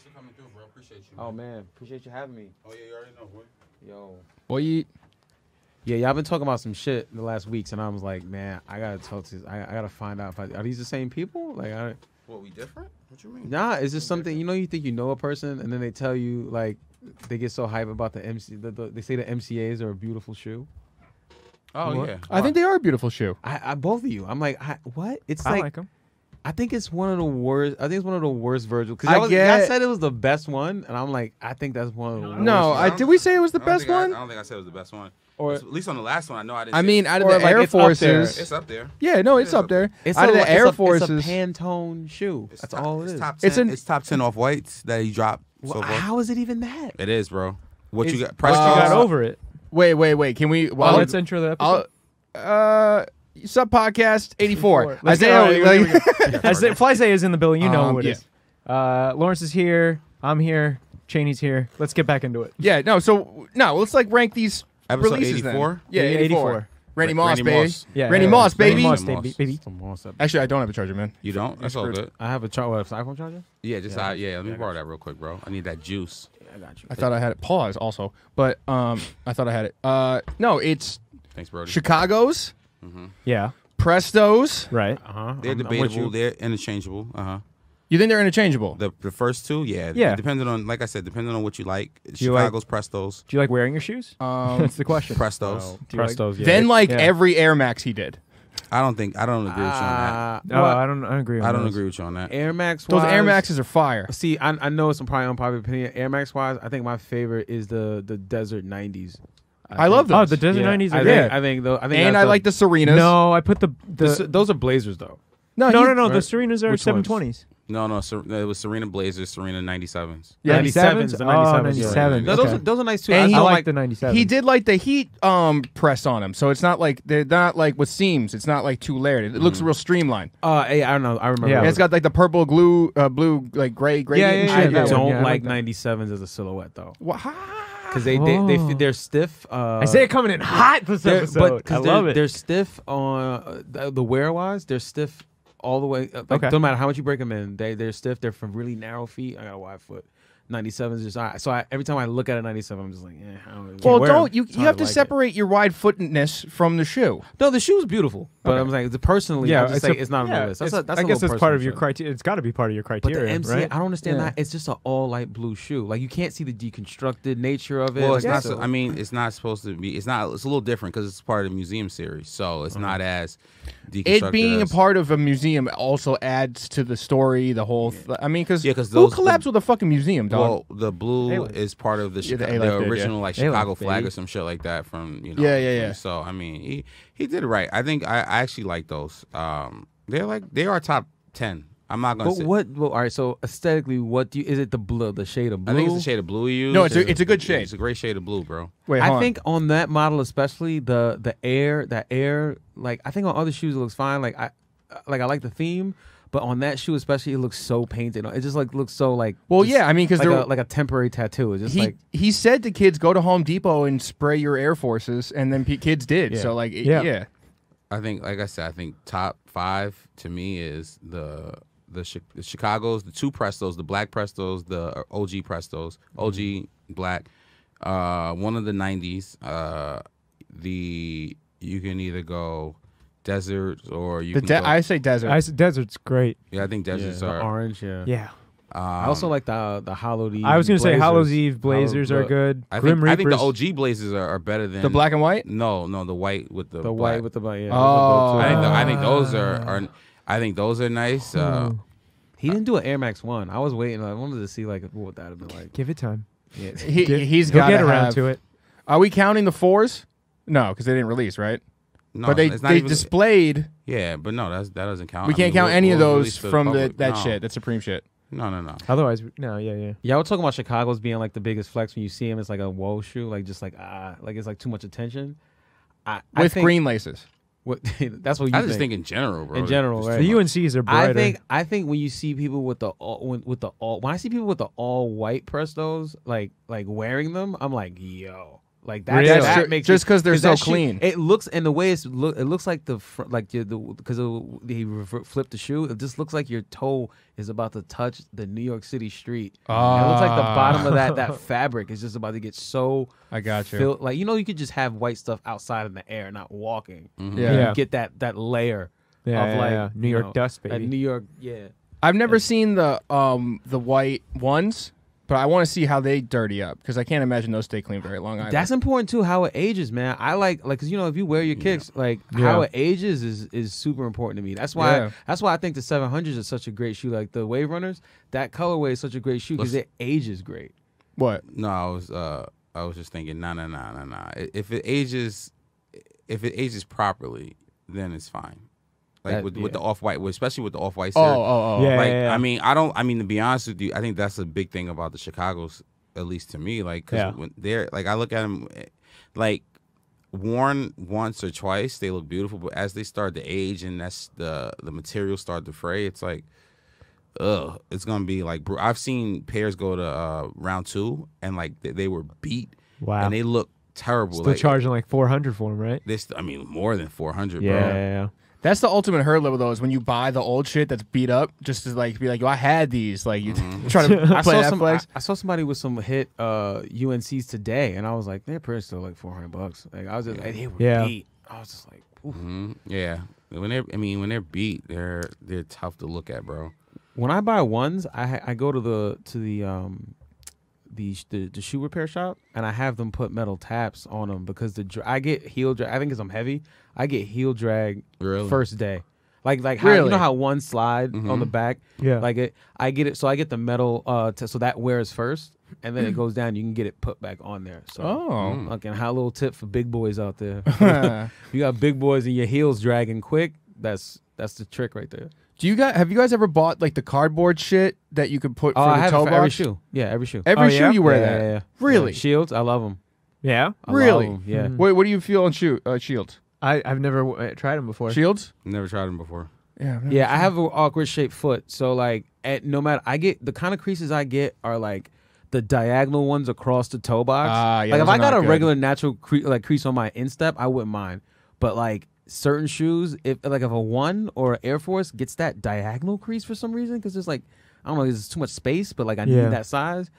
Thanks for coming through, bro. Appreciate you. Oh man, appreciate you having me. Oh yeah, you already know, boy. Yo. Boy, Yeah, y'all been talking about some shit in the last weeks, and I was like, man, I gotta talk to. I, I gotta find out if I, are these the same people? Like, I, What we different? What you mean? nah, is this something you know? You think you know a person, and then they tell you like they get so hype about the MC. The, the, they say the MCA's are a beautiful shoe. Oh What? yeah. I think they are a beautiful shoe. I, I both of you. I'm like, I, what? It's I like, like them. I think it's one of the worst. I think it's one of the worst Virgil. Because I y'all, was- said it was the best one, and I'm like, I think that's one of the worst. No, I did we say it was the best think I- one? I, don't think I said it was the best one. Or- at least on the last one, I know I didn't. I say mean, out of the like, Air it's up there. Forces. it's up there. Yeah, no, it's It's up up there. It's out a, of the it's Air a, Forces. It's a Pantone shoe. It's That's top, all it it's is. Top 10, It's it's, top ten off whites that he dropped so Well, far. how is it even that? It is, bro. What you got? Price Uh, you got over it. Wait, wait, wait. Can we? Well, Well, let's intro the episode. I'll, uh, Sup podcast eighty four. Let's get- Isaiah, all right, like- here As the, Flyzay is in the building, you know Um, who it yeah. is. Uh, Lawrence is here. I'm here. Cheney's here. Let's get back into it. yeah, no. So no, let's like rank these Episode releases. then. 84? Yeah, Yeah, 84. 84. Randy Moss, Randy baby. Moss. Yeah, Randy yeah, Moss, baby. Moss, Moss. baby, baby. Some more stuff. Actually, I don't have a charger, man. You don't? That's all good. I have a char- what, iPhone charger. Yeah, just Yeah. yeah. yeah let me Yeah, borrow that real quick, bro. I need that juice. I got you. I thought I had it. Pause also, but um, I thought I had it. Uh, no, it's Thanks, bro. Chicago's, Yeah, Prestos. right. Uh huh. They're debatable. They're interchangeable. Uh huh. You think they're interchangeable? The the first two, yeah. Yeah. Depending on, like I said, depending on what you like. you like- Chicago's Prestos. Do you like wearing your shoes? Um, That's the question. Prestos. Do you like- Prestos. Yeah. then like Yeah. every Air Max he did. I don't think I don't agree with you on that. Uh, No, I don't. I don't agree. On I don't those. agree with you on that. Air Max. Those Air wise- Maxes are fire. See, I, I know it's probably unpopular opinion. Air Max wise, I think my favorite is the the Desert 90s. I love think- Oh, the Desert yeah, 90s I are think, great. I think though. I think and that's I like the Serenas. No, I put the the, the. those are Blazers though. no, no, he- no, no. The. Serenas are Which 720s. No, no, Ser- it was Serena Blazers, Serena 97s. Yeah, 97s? the Oh, 97s. 97s. No, those are those are nice too. And I, he I I like like the 97. He did like the heat um press on him, so it's not like they're not like with seams. It's not like too layered. It looks real streamlined. Uh, hey, I don't know. I remember. Yeah. And it's got like the purple glue, uh, blue like gray, gray. Yeah, and yeah, I don't one, yeah, I like like 97s as a silhouette though, Wha- because they, they they Oh. they're stiff. Uh, Isaiah coming in hot this they're, episode. but I love they're, it. they're stiff on uh, the, wear wise. They're stiff all the way. uh, Like, Okay. no matter how much you break them in, they they're stiff. They're from really narrow feet. I got a wide foot. 97s just I, so I, every time I look at a 97, I'm just like, eh, I don't Well, don't 'em. you? You have to like it. separate your wide footedness from the shoe. No, the shoe's beautiful, but Okay. I'm saying personally, yeah, I just say a- it's not on yeah, the list. That's a, that's I a guess little that's part of your criteria. It's got to be part of your But criteria, the MC, right? I don't understand Yeah. that. It's just an all light blue shoe. Like you can't see the deconstructed nature of it. Well, it's Like, not. so- so- I mean, it's not supposed to be. It's not. It's a little different because it's part of the museum series, so it's not as deconstructed. It being a part of a museum also adds to the story. The whole. Th- I mean, because Yeah, 'cause who collabs with a fucking museum, dog? Well, the blue A-Life. is part of the, Yeah, the the did, yeah. original like A-Life, Chicago flag baby. or some shit like that from you know. Yeah, yeah, yeah. So I mean, he he did it right. I think I, I actually like those. Um, they're like they are top ten. I'm not gonna But say. what? Well, all right. So aesthetically, what do you? Is it the blue? The shade of blue? I think it's the shade of blue you use. No, it's a- it's a good shade. It's a great shade of blue, bro. Wait, I hold on. think on that model especially the the air that air like I think on other shoes it looks fine like I like I like the theme but on that shoe especially it looks so painted it just like looks so like Well, yeah, I mean, because like there a, like a temporary tattoo it's just he like he said to kids go to Home Depot and spray your Air Forces, and then p- kids did. Yeah. So like, it- Yeah. yeah. I think, like I said, I think top five to me is the the, Chi- the Chicago's, the two Prestos, the black Prestos, the OG Prestos, OG black, uh, one of the '90s. Uh, the you can either go deserts or you The can de- go, I say desert. I s- Desert's great. yeah, I think yeah, deserts the are. orange yeah Yeah. Um, I also like the the Hallowed Eve I was gonna say Blazers. Hallows Eve Blazers Hallow- are the- good. I Grim think I think the OG Blazers are, are better than the black and white. No, no, the white with the the black. white with the yeah Oh. I think, dope, too. I think those are, are I think those are nice. Uh, he didn't do an Air Max one I was waiting I wanted to see like what that would be like Give it time. yeah He, Get- he's He'll got get around have, to it. Are we counting the fours? No, because they didn't release, right? No, but they it's not they even- displayed. Yeah, but no, that's that doesn't count. we I can't mean, count we'll- any of we'll those from the, public. that No. shit. That Supreme shit. No, no, no. Otherwise, no, yeah, yeah. Yeah, we're talking about Chicago's being like the biggest flex when you see him. It's like a whoa shoe, like just like ah, like it's like too much attention. I, I With think, green laces. What, that's what you I think. just think in general, bro. In general, right. The. UNCs are brighter. I think I think when you see people with the all, when, with the all when I see people with the all white Prestos like like wearing them, I'm like yo, Like that, Really? that makes Just 'cause they're so that shoe- clean. It looks and the way it's look. It looks like the fr- like the because he flipped the shoe. It just looks like your toe is about to touch the New York City street. And it looks like the Ah. bottom of that that fabric is just about to get so I got you. fill- like you know you could just have white stuff outside in the air, not walking. Mhm. Yeah. You Yeah. get that that layer Yeah, of yeah, like yeah. New York know, dust, that baby. New York, yeah. I've never seen the um the white ones, but I want to see how they dirty up because I can't imagine those stay clean very long. Either. That's important too. How it ages, man. I like like because you know if you wear your kicks, like how it ages is is super important to me. That's why Yeah. that's why I think the 700s is such a great shoe. Like the Wave Runners, that colorway is such a great shoe because it ages great. what. No, I was uh I was just thinking, nah, nah, nah, nah, nah. If it ages, if it ages properly, then it's fine. Like That- with, yeah. with the off white, especially with the off white. Oh, oh, oh. Yeah. like I mean, I don't. I mean, to be honest with you, I think that's a big thing about the Chicago's, at least to me. Like, cause Yeah. when they're like, I look at them, like worn once or twice, they look beautiful. But as they start to age and that's the the material start to fray, it's like, ugh, it's gonna be like. I've seen pairs go to uh, round two and like they, they were beat Wow. and they look terrible. Still like, charging like 400 for them, right? This, I mean, more than four hundred, Yeah, bro. yeah, yeah. That's the ultimate hurdle though. Is when you buy the old shit that's beat up, just to like be like, yo, I had these. Like you try to I play saw that some. flex. I, I saw somebody with some hit uh, UNCs today, and I was like, they're pretty still like 400 bucks. Like I was just, like, they were Yeah. beat. I was just like, oof. hmm Yeah, when they're, I mean, when they're beat, they're they're tough to look at, bro. when I buy ones, I I go to the to the um the, the the shoe repair shop and I have them put metal taps on them because the dra- I get heel drag. I think because I'm heavy, I get heel drag Really? first day. Like like how you know how one slide on the back. Yeah. Like it, I get it. So I get the metal uh to, so that wears first, and then it goes down. You can get it put back on there. So. Oh. Fucking hot little tip for big boys out there. you got big boys and your heels dragging quick. That's that's the trick right there. Do you guys have you guys ever bought like the cardboard shit that you could put Oh, for I the have toe it for every box? shoe. Yeah, every shoe. Every Oh, shoe yeah? you wear yeah, that. yeah, yeah. Really? Yeah. Shields, I love them. Yeah. Really? Yeah. Mm. Wait, what do you feel on shoe uh, shields? I, I've never uh, tried them before. Shields? Never tried them before. Yeah. I've never Yeah, I seen- have an awkward shaped foot, so like, at no matter I get the kind of creases I get are like the diagonal ones across the toe box. Ah, yeah, like if those I got not a good. regular natural cre- like crease on my instep, I wouldn't mind. But like certain shoes, if like if a one or Air Force gets that diagonal crease for some reason, because it's like I don't know, there's too much space, but like I Yeah. need that size.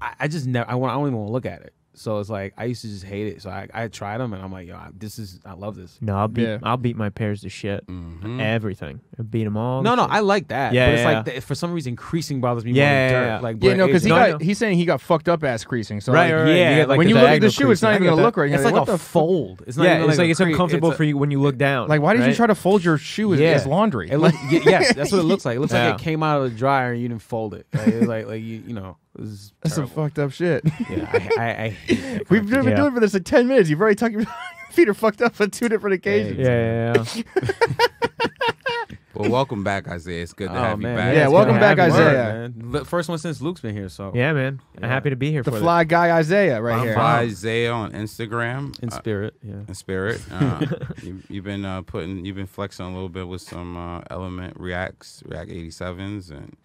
I, I just never. I want. I don't even want to look at it. So it's like I used to just hate it. So I, I tried them and I'm like, yo, I- this is I love this. No, I'll beat Yeah. I'll beat my pairs to shit. Mhm. Everything. I beat them all. No, no, shit. I like that. Yeah, but it's yeah, like the, for some reason creasing bothers me Yeah, more than yeah, dirt. yeah. Like Yeah, no, because he No, got know. he's saying he got fucked up ass creasing. So Right, like, right, yeah, You get, like when you look at the diagonal shoe, it's not even gonna get look right. It's You're like a the fold. It's not yeah, even it's like, like it's uncomfortable for you when you look down. Like, why did you try to fold your shoe as, laundry? It yes, that's what it looks like. It looks like it came out of the dryer and you didn't fold it. It's like, like you, you know, it was That's some fucked up shit. Yeah, I, I, I hate We've been Yeah. doing for this like ten minutes. You've already talked. Your feet are fucked up on two different occasions. Yeah, yeah, yeah. Well, welcome back, Isaiah. It's good to Oh, have man. you back. Yeah, it's welcome back. Isaiah. Word, man. First one since Luke's been here, so Yeah, man. I'm happy to be here The for fly guy Isaiah right I'm here. Fly Isaiah on Instagram. in uh, spirit, yeah. in spirit. Uh, you, you've been uh, putting, you've been flexing a little bit with some uh, Element Reacts, React 87s, and you,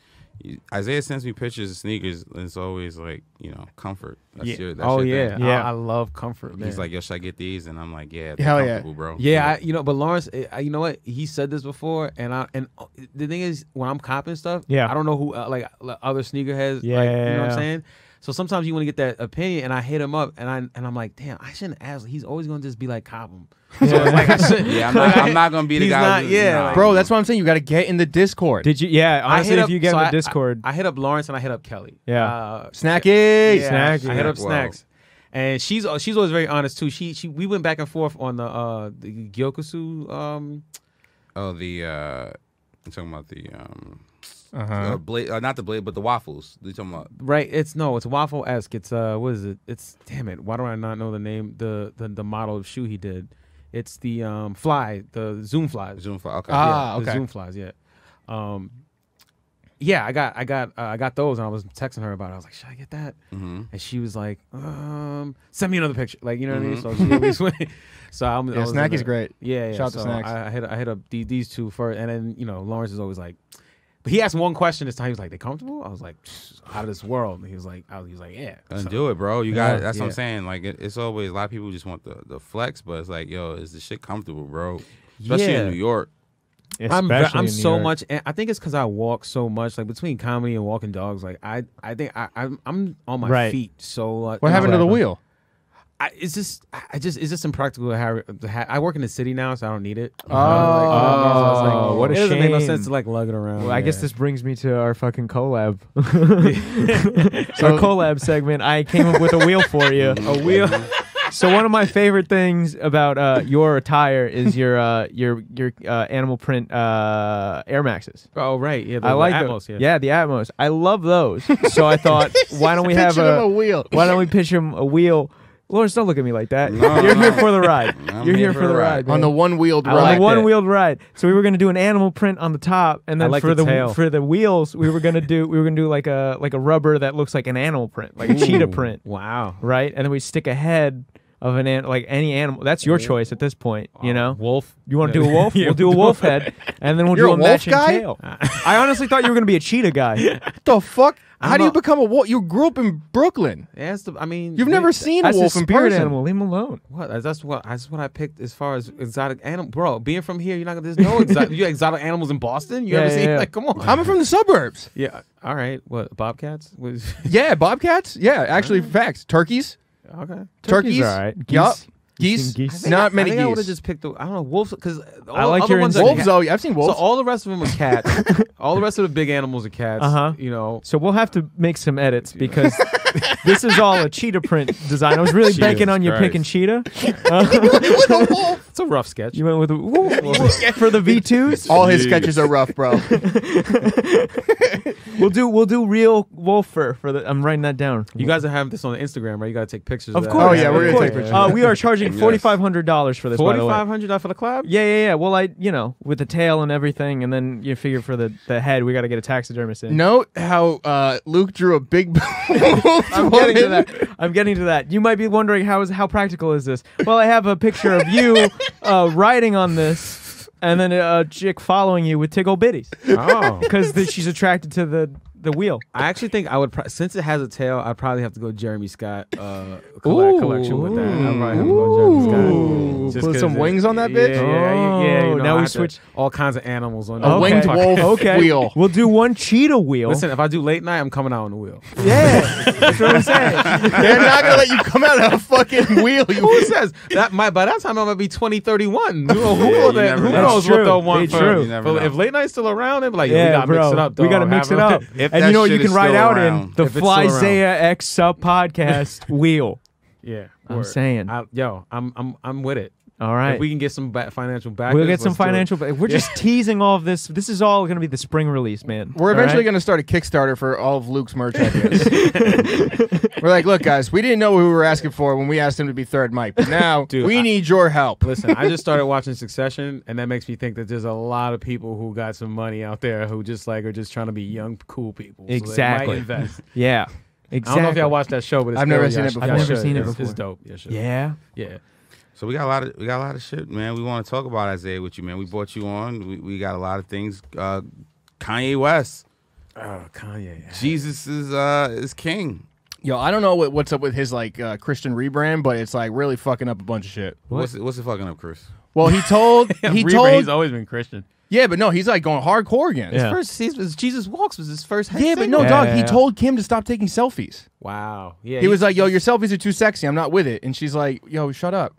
Isaiah sends me pictures of sneakers. And it's always like, you know, comfort. That's yeah. your, that's oh your yeah, thing. Yeah. I, I love comfort, man. He's like, yo, should I get these? And I'm like, yeah, Hell yeah. bro. Yeah, I, you know, but Lawrence, eh, I- you know what? He said this before, and I and uh, the thing is, when I'm copping stuff, Yeah. I don't know who uh, like like, other sneakerheads, like, you know what I'm saying. So sometimes you want to get that opinion, and I hit him up, and I and I'm like, damn, I shouldn't ask. He's always gonna just be like cop him. So it's like I shouldn't. yeah, I'm not, I'm not gonna be the He's guy. not- who's- yeah, nah, like- Bro, that's what I'm saying. You got to get in the Discord. Did you? Yeah, I honestly, hit if up- you get so in the I- Discord, I, I hit up Lawrence and I hit up Kelly. Yeah. uh, Snacky. yeah, Snack, I hit up Whoa. snacks, and she's uh, she's always very honest too. She she we went back and forth on the uh the Gyakusou um Oh, the, uh, I'm talking about the, um, Uh-huh. uh, blade, uh, not the blade, but the waffles. You talking about? Right, it's no, it's waffle esque. It's uh, what is it? It's damn it. Why do I not know the name? The the, the model of shoe he did. It's the um fly, the Zoom flies. Zoom file. Okay. Ah, yeah, the okay. Zoom flies. Yeah, um, yeah. I got I got uh, I got those, and I was texting her about. it. I was like, should I get that? hmm And she was like, um, send me another picture. Like you know what I mean? So she always. So I'm. I Yeah, Snacky's great. Yeah, yeah. Shout out to so Snacks. I, I hit I hit up these, these two first, and then you know Lawrence is always like, But he asked one question this time. He was like, "They comfortable?" I was like, "Out of this world." And he was like, I was, "He was like, yeah." And So- do it, bro. You got Yeah, it. That's what I'm saying. Like it, it's always a lot of people just want the, the flex, but it's like, yo, is the shit comfortable, bro? Especially Yeah. in New York. I'm I'm in New so York. much. I think it's because I walk so much. Like between comedy and walking dogs, like I I think I I'm, I'm on my Right. feet so. Uh, What happened to the Exactly. wheel? I, it's just I just it's just impractical to have, I work in the city now, so I don't need it. Oh. Oh, what a it doesn't make no sense to like lug it around. Well, I guess this brings me to our fucking collab. our collab segment. I came up with a wheel for you. a wheel. So one of my favorite things about uh, your attire is your uh, your your uh, animal print uh, Air Maxes. oh right, yeah. The, I like the those. Atmos, Yeah. the Atmos. I love those. So I thought, why don't we have a, a wheel. why don't we pitch him a wheel? Lawrence, don't look at me like that. No, You're no. here for the ride. I'm You're here here for for the the ride. ride. on the one wheeled I on ride. like the one wheeled ride. So we were gonna do an animal print on the top, and I then like for the the, tail. for the wheels, we were gonna do we were gonna do like a like a rubber that looks like an animal print, like a cheetah print, Wow. right? And then we stick a head of an an- like any animal. That's your choice at this point. You uh, know, wolf. you want to uh, do a wolf? Yeah, we'll do a wolf head, and then we'll You're do a a, wolf matching guy? tail. I honestly thought you were gonna be a cheetah guy. What the fuck? How I'm do you a- become a wolf? You grew up in Brooklyn. Yeah, it's the, I mean, You've they- never seen a That's a wolf in spirit person. animal. Leave him alone. What? That's- That's what. That's what I picked as far as exotic animal. Bro, being from here, you're not. gonna There's no exotic. you exotic animals in Boston. You Yeah, ever yeah, seen? yeah. Like, come on. I'm from the suburbs. yeah. All right. What? Bobcats? Was Yeah, bobcats. Yeah, actually, facts. Turkeys, okay. turkeys. all right. Yup. Geese. Geese. Geese. I think Not I, many I think I would have geese. just picked the. I don't know wolves because I like other your ones are Wolves, cat- though. I've seen wolves. So all the rest of them are cats. all the rest of the big animals are cats. Uh-huh. You know. So we'll have to make some edits because this is all a cheetah print design. I was really Jesus banking on you Christ. picking cheetah. It's a rough sketch. you went with a, for the V twos. all his sketches are rough, bro. We'll do we'll do real wolf fur for the. I'm writing that down. You guys have this on Instagram, right? You got to take pictures. Of that. course. Oh, yeah, we're gonna take pictures. Uh, we are charging Yes. forty five hundred dollars for this. by Forty the way. for the collab. Yeah, yeah, yeah. Well, I, you know, with the tail and everything, and then you figure for the, the head, we got to get a taxidermist in. Note how uh, Luke drew a big. I'm getting to that. I'm getting to that. You might be wondering how is how practical is this? Well, I have a picture of you uh, riding on this, and then a chick following you with tickle bitties Oh. because she's attracted to the the wheel. I actually think I would, pro- since it has a tail, I'd probably have to go Jeremy Scott uh, collab collection with that. I'd probably have to go Jeremy Scott. Ooh. Just Put 'cause some it- wings on that bitch? Yeah, yeah, yeah. You Oh, know, now I we have to- switch- all kinds of animals on A there. winged Fuck. wolf Okay, wheel. we'll do one cheetah wheel. Listen, if I do late night, I'm coming out on the wheel. yeah, that's what I'm saying. They're not gonna let you come out of a fucking wheel. You Who says that? Might by that time I might be 20, 31. Who, know- who, Yeah, know you that- never who know. knows That's what true. they'll want It's for? true. You never But know. if late night's still around, they'll be like, yo, we gotta bro, mix it up. we got to dog. mix it a- up. If and you know what you can ride out around. in the still X Sup Podcast wheel. Yeah, I'm word. saying. I, yo, I'm I'm I'm with it. All right. If we can get some ba- financial back, We'll get some financial. Ba- we're just teasing all of this. This is all going to be the spring release, man. We're All eventually right? going to start a Kickstarter for all of Luke's merch ideas. we're like, look, guys, we didn't know what we were asking for when we asked him to be third mic, but now Dude, we I- need your help. Listen, I just started watching Succession, and that makes me think that there's a lot of people who got some money out there who just like are just trying to be young, cool people. So they might Exactly. invest. Yeah. Exactly. I don't know if y'all watched that show, but it's I've never seen it before. I've never seen it It's- It's dope. Yeah, sure. Yeah. Yeah. So we got a lot of we got a lot of shit, man. We want to talk about Isaiah with you, man. We brought you on. We, we got a lot of things. Uh, Kanye West, Oh, Kanye. Jesus is uh is king. Yo, I don't know what, what's up with his like uh, Christian rebrand, but it's like really fucking up a bunch of shit. What's it, what's it fucking up, Chris? Well, he told he Reaper, told he's always been Christian. yeah, but no, he's like going hardcore again. Yeah. First, his, his Jesus Walks was his first. Yeah, but single. no, dog. Yeah, He told Kim to stop taking selfies. Wow. Yeah. He was like, "Yo, your selfies are too sexy. I'm not with it." And she's like, "Yo, shut up."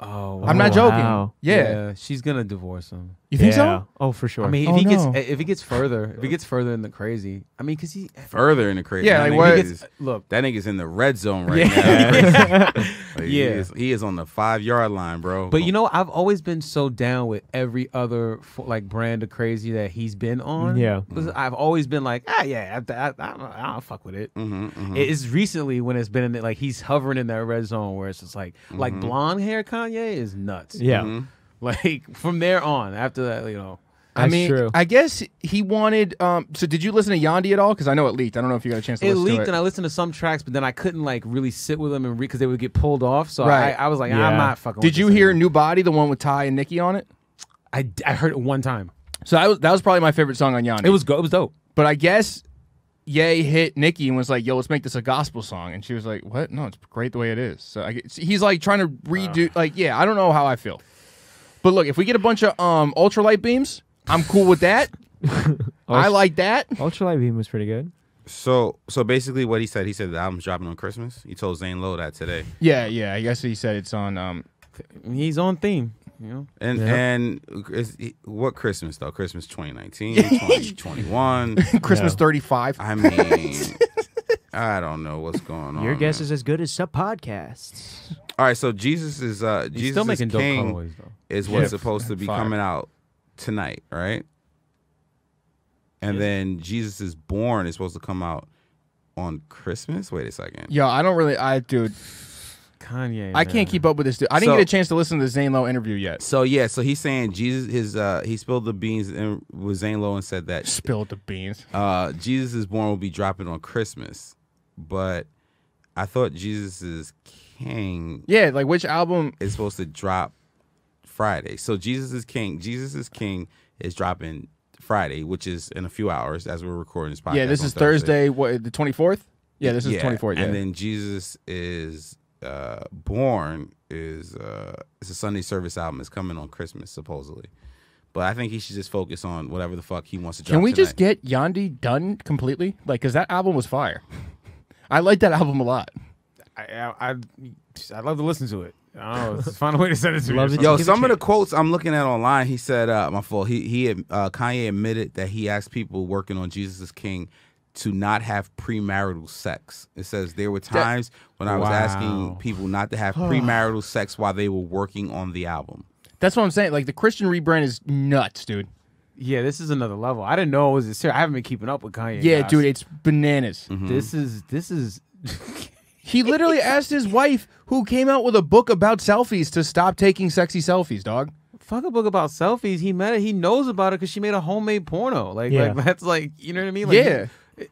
Oh, I'm not joking. wow. Yeah. she's gonna divorce him. You think Yeah. so? Oh, for sure. I mean, if Oh, he no. gets if he gets further, if he gets further in the crazy, I mean, because he Further in the crazy. Yeah, that like nigga what- is- look. that nigga's in the red zone right Yeah. now. Like, he Yeah. is, he is on the five yard line, bro. But you know, I've always been so down with every other fo- like brand of crazy that he's been on. Yeah. Because I've always been like, ah, yeah, I, I, I, don't, I don't fuck with it. hmm hmm It is recently when it's been in the, like he's hovering in that red zone where it's just like like Mhm. blonde hair Kanye is nuts. yeah. hmm Like from there on, after that, you know. I That's mean, true. I guess he wanted. Um, so, did you listen to Yandhi at all? Because I know it leaked. I don't know if you got a chance to It listen leaked to it. and I listened to some tracks, but then I couldn't like really sit with them and read because they would get pulled off. So Right. I, I was like, Yeah. I'm not fucking. Did with you this hear anymore. "New Body," the one with Ty and Nicki on it? I, I heard it one time. So I was, that was probably my favorite song on Yandhi. It was go. It was dope. but I guess Ye hit Nicki and was like, "Yo, let's make this a gospel song," and she was like, "What? No, it's great the way it is." So I, guess- he's like trying to redo. like, yeah, I don't know how I feel, but look, if we get a bunch of um ultralight beams, I'm cool with that. I like that. Ultralight Beam was pretty good. So so basically, what he said, he said the album's dropping on Christmas. He told Zane Lowe that today, Yeah, yeah. I guess he said it's on. Um, He's on theme. You know. and Yeah. and is, what Christmas though? Christmas 2019, 2021. Christmas No. 35. I mean, I don't know what's going on. Your guess man. is as good as Sup podcasts. all right. So Jesus is uh He's Jesus still is dope King colorways though. is what's Yeah, supposed to be fire. coming out tonight, right? And then Jesus is born is supposed to come out on Christmas. Wait a second. Yo, I don't really. I dude, Kanye. I can't keep up with this dude. I didn't So- get a chance to listen to the Zane Lowe interview yet. So yeah, so he's saying Jesus his uh he spilled the beans in, with Zane Lowe and said that Spilled the beans. uh Jesus is born will be dropping on Christmas, but I thought Jesus is King Yeah, like which album? is supposed to drop Friday. So Jesus is King. Jesus is King is dropping Friday, which is in a few hours as we're recording this podcast. Yeah, this is Thursday. What the 24th? Yeah, this is Yeah, 24th. Yeah. And then Jesus is uh born is uh it's a Sunday service album. It's coming on Christmas supposedly. But I think he should just focus on whatever the fuck he wants to drop. Can we just get Yandhi done completely? Like, cause that album was fire. I like that album a lot. I, I, I'd, I'd love to listen to it. I don't know. Find a way to send it to me. Love or it. something. Yo, some of the quotes I'm looking at online, he said, uh, my fault. He he uh, Kanye admitted that he asked people working on Jesus is King to not have premarital sex. It says there were times when I was asking people not to have premarital sex while they were working on the album. That's what I'm saying. Like the Christian rebrand is nuts, dude. Yeah, this is another level. I didn't know it was this serious. I haven't been keeping up with Kanye. Yeah, guys. dude, it's bananas. This is this is. He literally asked his wife, who came out with a book about selfies, to stop taking sexy selfies, dog. Fuck a book about selfies. He met it. He knows about it because she made a homemade porno. Like, Yeah. like that's like you know what I mean. Like, Yeah. he-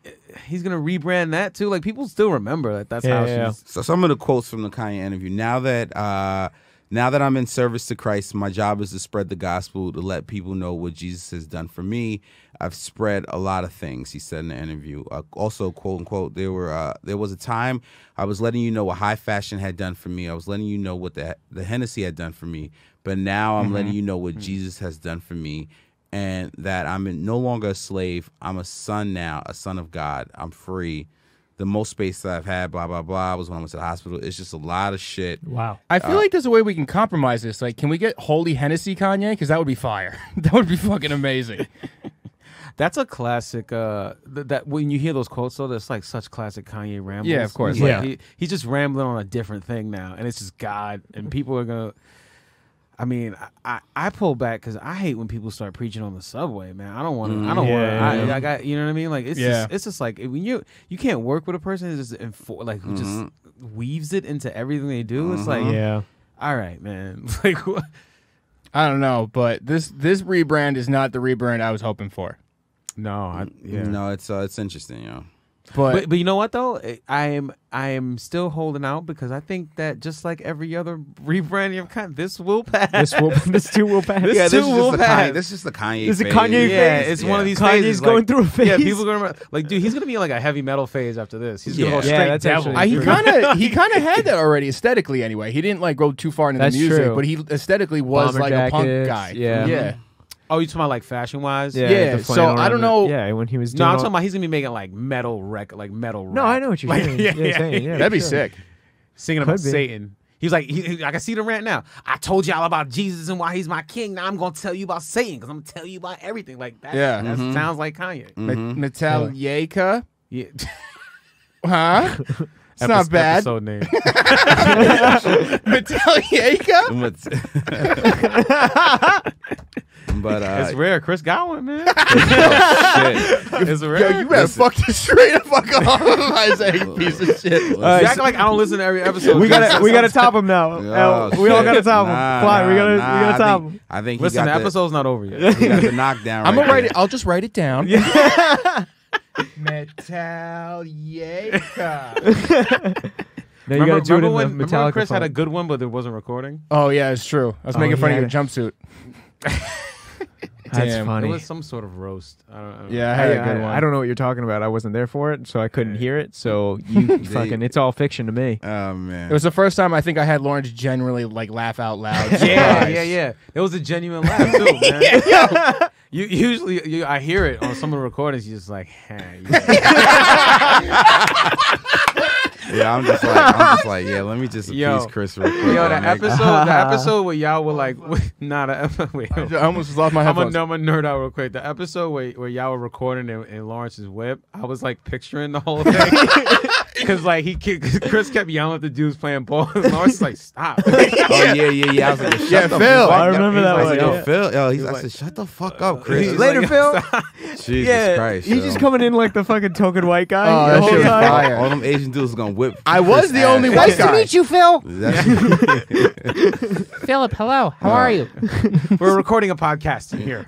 he's gonna rebrand that too. Like people still remember that. That's Yeah, how yeah. she's. So some of the quotes from the Kanye interview. Now that uh, now that I'm in service to Christ, my job is to spread the gospel to let people know what Jesus has done for me. I've spread a lot of things. He said in the interview. Uh, also, quote unquote, there were uh, there was a time I was letting you know what high fashion had done for me. I was letting you know what the the Hennessy had done for me. But now I'm letting you know what Jesus has done for me. And that I'm no longer a slave. I'm a son now, a son of God. I'm free the most space that I've had, blah blah blah, was when I went to the hospital. It's just a lot of shit. Wow. I feel like there's a way we can compromise this. Like, can we get Holy Hennessy Kanye? Because that would be fire. that would be fucking amazing. That's a classic. Uh, th- that when you hear those quotes, though, that's like such classic Kanye rambles. Yeah, of course. He's like- Yeah. he, he's just rambling on a different thing now, and it's just God, and people are gonna. I mean, I, I, I pull back because I hate when people start preaching on the subway, man. I don't want to. I don't mm, Yeah, want to. yeah. I, I got you know what I mean. Like it's Yeah. just it's just like when you you can't work with a person who just infor- like who just mm-hmm. weaves it into everything they do. It's like mm-hmm. Yeah. all right, man. like what? I don't know, but this this rebrand is not the rebrand I was hoping for. No, I, mm, yeah. No, it's uh, it's interesting, you know. But, But but you know what though, I am I am still holding out because I think that just like every other rebranding of kind, this will pass. This will. this too will pass. This Yeah, too this is will pass. Kanye. This is the Kanye. This is a phase. Kanye yeah, phase. it's one of these Kanye's phases. going like- through a phase. Yeah, people are gonna like, dude. He's gonna be in, like a heavy metal phase after this. He's gonna Yeah. go Yeah, straight that's devil. actually he kind of he kind of had that already aesthetically. Anyway, he didn't like go too far into That's the music, true. but he aesthetically was Bomber like a punk guy. yeah. yeah. Oh, you talking about like fashion wise? Yeah, Yeah, the so flannel I don't around know- it. Yeah, when he was doing No, I'm all- talking about he's gonna be making like metal rec, like metal. No, rap. I know what you're Like, saying. yeah, Yeah, yeah, saying, yeah, That'd be sure. sick. singing about Could be. Satan. He's like, he, he- I can see the rant now. I told y'all about Jesus and why he's my king. Now I'm gonna tell you about Satan because I'm gonna tell you about everything. Like that. Yeah. that Mhm. sounds like Kanye. Mm-hmm. Metallica, Yeah, huh? It's not Episode- bad. Episode name. Metallica. But uh, it's rare. Chris Godwin, man. oh, shit. it's rare. Yo, you better Listen. fuck this straight the fuck off, Isaiah, you piece of shit. You act like I don't listen to every episode. We gotta we gotta top him now. Oh, Uh, we all gotta top him. Nah, Fly, we gotta nah, we gotta I top think, him. I think he Listen, the got the, episode's not over yet. he got the knockdown. I'm gonna write it. I'll just write it down. Metallica. Now you remember, gotta do it remember in when, remember when Metallica Chris had a good one, but it wasn't recording? Oh yeah, it's true. I was Oh, making he fun of your jumpsuit. That's Damn. funny. It was some sort of roast. I don't, I don't Yeah, I I, had a good I- one. I don't know what you're talking about. I wasn't there for it, so I couldn't hear it. So you fucking, it's all fiction to me. Oh man. It was the first time I think I had Lawrence generally like laugh out loud. Yeah, yeah, yeah. It was a genuine laugh too, man. You usually you, I hear it on some of the recordings. You're just like, hey, yeah. Yeah, I'm just like, I'm just like, yeah. Let me just Yo. appease Chris real quick. yo, the I'll episode, the episode where y'all were like, not a wait. I almost lost my I'm a, headphones. I'm a nerd out real quick. The episode where, where y'all were recording in, in Lawrence's whip, I was like picturing the whole thing. Because like he, Chris kept yelling at the dudes playing ball, and Lawrence was like, "Stop!" Oh yeah, yeah, yeah. I was like, shut Yeah, the Phil. fuck I up. remember He's that like, one, Yo, yeah. Phil. Yo, he's, He I was said, shut the fuck up, Chris. He's Later, like, Phil. Jesus yeah, Christ. he's yo. just coming in like the fucking token white guy. Oh, that shit was fire. All them Asian dudes gonna whip. I was the only white nice guy. Nice to meet you, Phil. That's- Philip, hello. How are you? We're recording a podcast in here.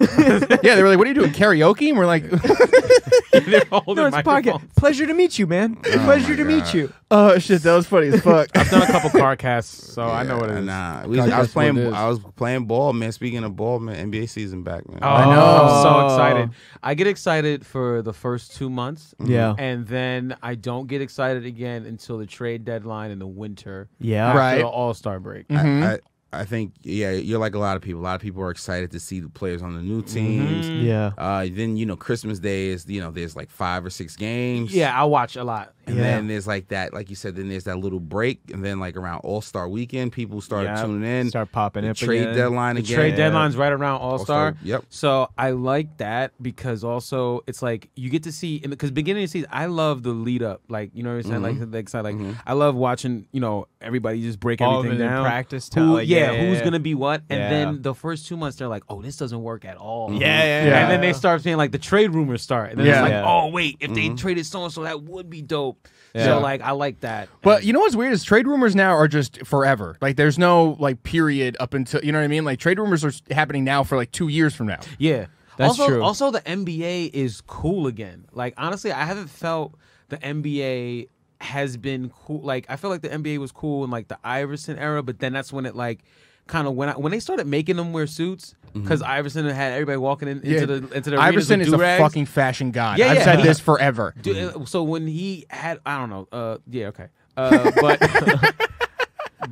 yeah, they were like, "What are you doing, karaoke?" And we're like, They're holding No, it's podcast. Pleasure to meet you, man. Pleasure my to meet you. "Oh shit, that was funny as fuck." I've done a couple car casts, so I know what it is. Nah, we, I was that's what it playing. I was playing ball, man. Speaking of ball, man, NBA season back, man. Oh, I know. I'm so excited. I get excited for the first two months. Yeah. And then I don't get excited again until the trade deadline in the winter. Yeah. After Right. the All Star break. I, I, I think, yeah, you're like a lot of people. A lot of people are excited to see the players on the new Mm-hmm. teams. Yeah. Uh, then you know, Christmas Day is you know, there's like five or six games. Yeah, I watch a lot. And Yeah. then there's like that, like you said, then there's that little break, and then like around All Star Weekend, people start Yeah. tuning in. Start popping the up trade again. deadline The again. trade deadline's right around All Star. Yep. So I like that because also it's like you get to see because beginning of the season I love the lead up like you know what I'm saying Mm-hmm. like the excited like I love watching you know everybody just break All everything in down practice Who, time, like, yeah, yeah, who's gonna be what and Yeah. then the first two months they're like oh this doesn't work at all Yeah, yeah, Yeah. and then they start saying like the trade rumors start and then Yeah. it's like Yeah. oh wait if Mm-hmm. they traded so and so that would be dope Yeah. so like I like that But And- you know what's weird is trade rumors now are just forever. Like there's no like period up until you know what I mean. Like trade rumors are happening now for like two years from now. Yeah. That's also, true. Also, the NBA is cool again. Like honestly, I haven't felt the NBA has been cool. Like I feel like the NBA was cool in like the Iverson era, but then that's when it like kind of when out when they started making them wear suits because Iverson had everybody walking in, into Yeah. the into the Iverson arenas is a do-rags. fucking fashion god. Yeah, I've yeah. said this forever. Dude, uh, so when he had, I don't know, uh, yeah, okay, uh, but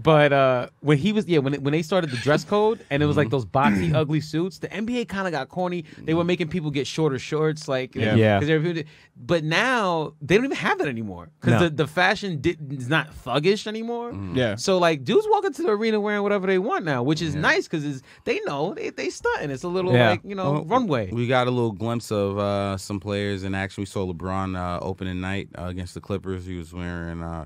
but uh, when he was, yeah, when it, when they started the dress code and it was like those boxy, ugly suits, the NBA kind of got corny. They were making people get shorter shorts, like Yeah. Yeah. 'cause everybody- But now they don't even have that anymore because No. the, the fashion did, is not thuggish anymore. Yeah. So like dudes walk into the arena wearing whatever they want now, which is nice because they know they they stunting. It's a little Yeah. like you know Well, runway. We got a little glimpse of uh, some players in action. We saw LeBron uh, opening night uh, against the Clippers. He was wearing uh,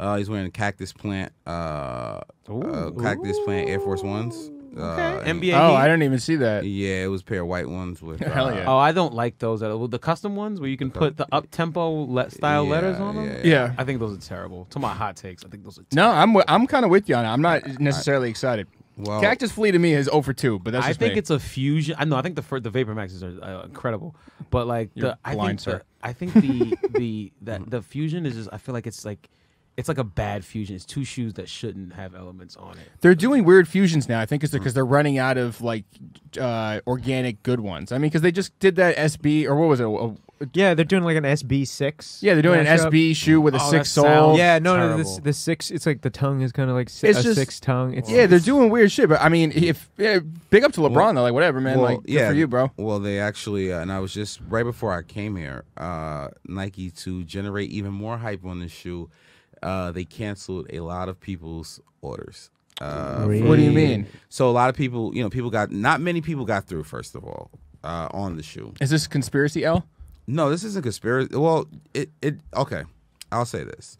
uh, he's wearing a cactus plant, uh, uh, cactus plant Air Force Ones. Uh, Okay. and- NBA. Oh, Heat. I didn't even see that. Yeah, it was a pair of white ones with. Hell uh, yeah. Oh, I don't like those. At all. The custom ones where you can put the up tempo le- style Yeah, letters on them. yeah. Yeah. I think those are terrible. To my hot takes, I think those are. No, I'm wi- I'm kind of with you on it. I'm not necessarily excited. Well, Cactus Flea to me is over two, but that's I think me. it's a fusion. I know. I think the fir- the Vapor Maxes are uh, incredible, but like You're the I think sir. the, I think the the that the fusion is just. I feel like it's like it's like a bad fusion. It's two shoes that shouldn't have elements on it. They're doing weird fusions now. I think it's because they're running out of like uh, organic good ones. I mean, because they just did that SB or what was it? A- Yeah, they're doing like an SB six. yeah, they're doing an SB shoe with a Oh, six that sole. sounds- Yeah, no, no, Terrible. the six. It's like the tongue is kind of like si- It's a just- six tongue. It's Yeah, they're doing weird shit. But I mean, if yeah, big up to LeBron though, like whatever, man. well, like good for you, bro. Well, they actually, uh, and I was just right before I came here, uh, Nike to generate even more hype on this shoe. Uh, they canceled a lot of people's orders. Uh, Really? What do you mean? So a lot of people, you know, people got not many people got through. First of all, uh, on the shoe. Is this conspiracy L? No, this isn't conspiracy. Well, it it okay. I'll say this.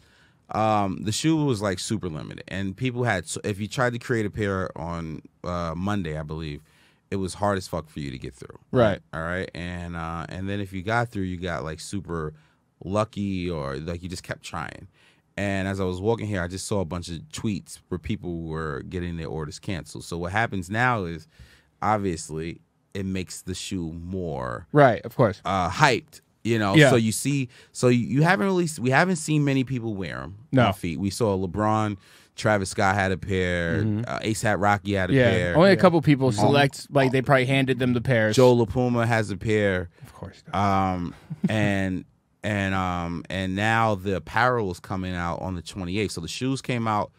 Um, the shoe was like super limited, and people had. So if you tried to create a pair on uh, Monday, I believe, it was hard as fuck for you to get through. Right. All right. And uh, and then if you got through, you got like super lucky, or like you just kept trying. And as I was walking here, I just saw a bunch of tweets where people were getting their orders canceled. So what happens now is, obviously, it makes the shoe more Right, of course. uh, hyped You know, Yeah. so you see, so you, you haven't really, we haven't seen many people wear them. No. feet. We saw LeBron, Travis Scott had a pair, uh, ASAP Rocky had a Yeah, pair, only a couple people select like they probably handed them the pairs. Joe LaPuma has a pair. of course. Um, and and um and now the apparel is coming out on the 28th. So the shoes came out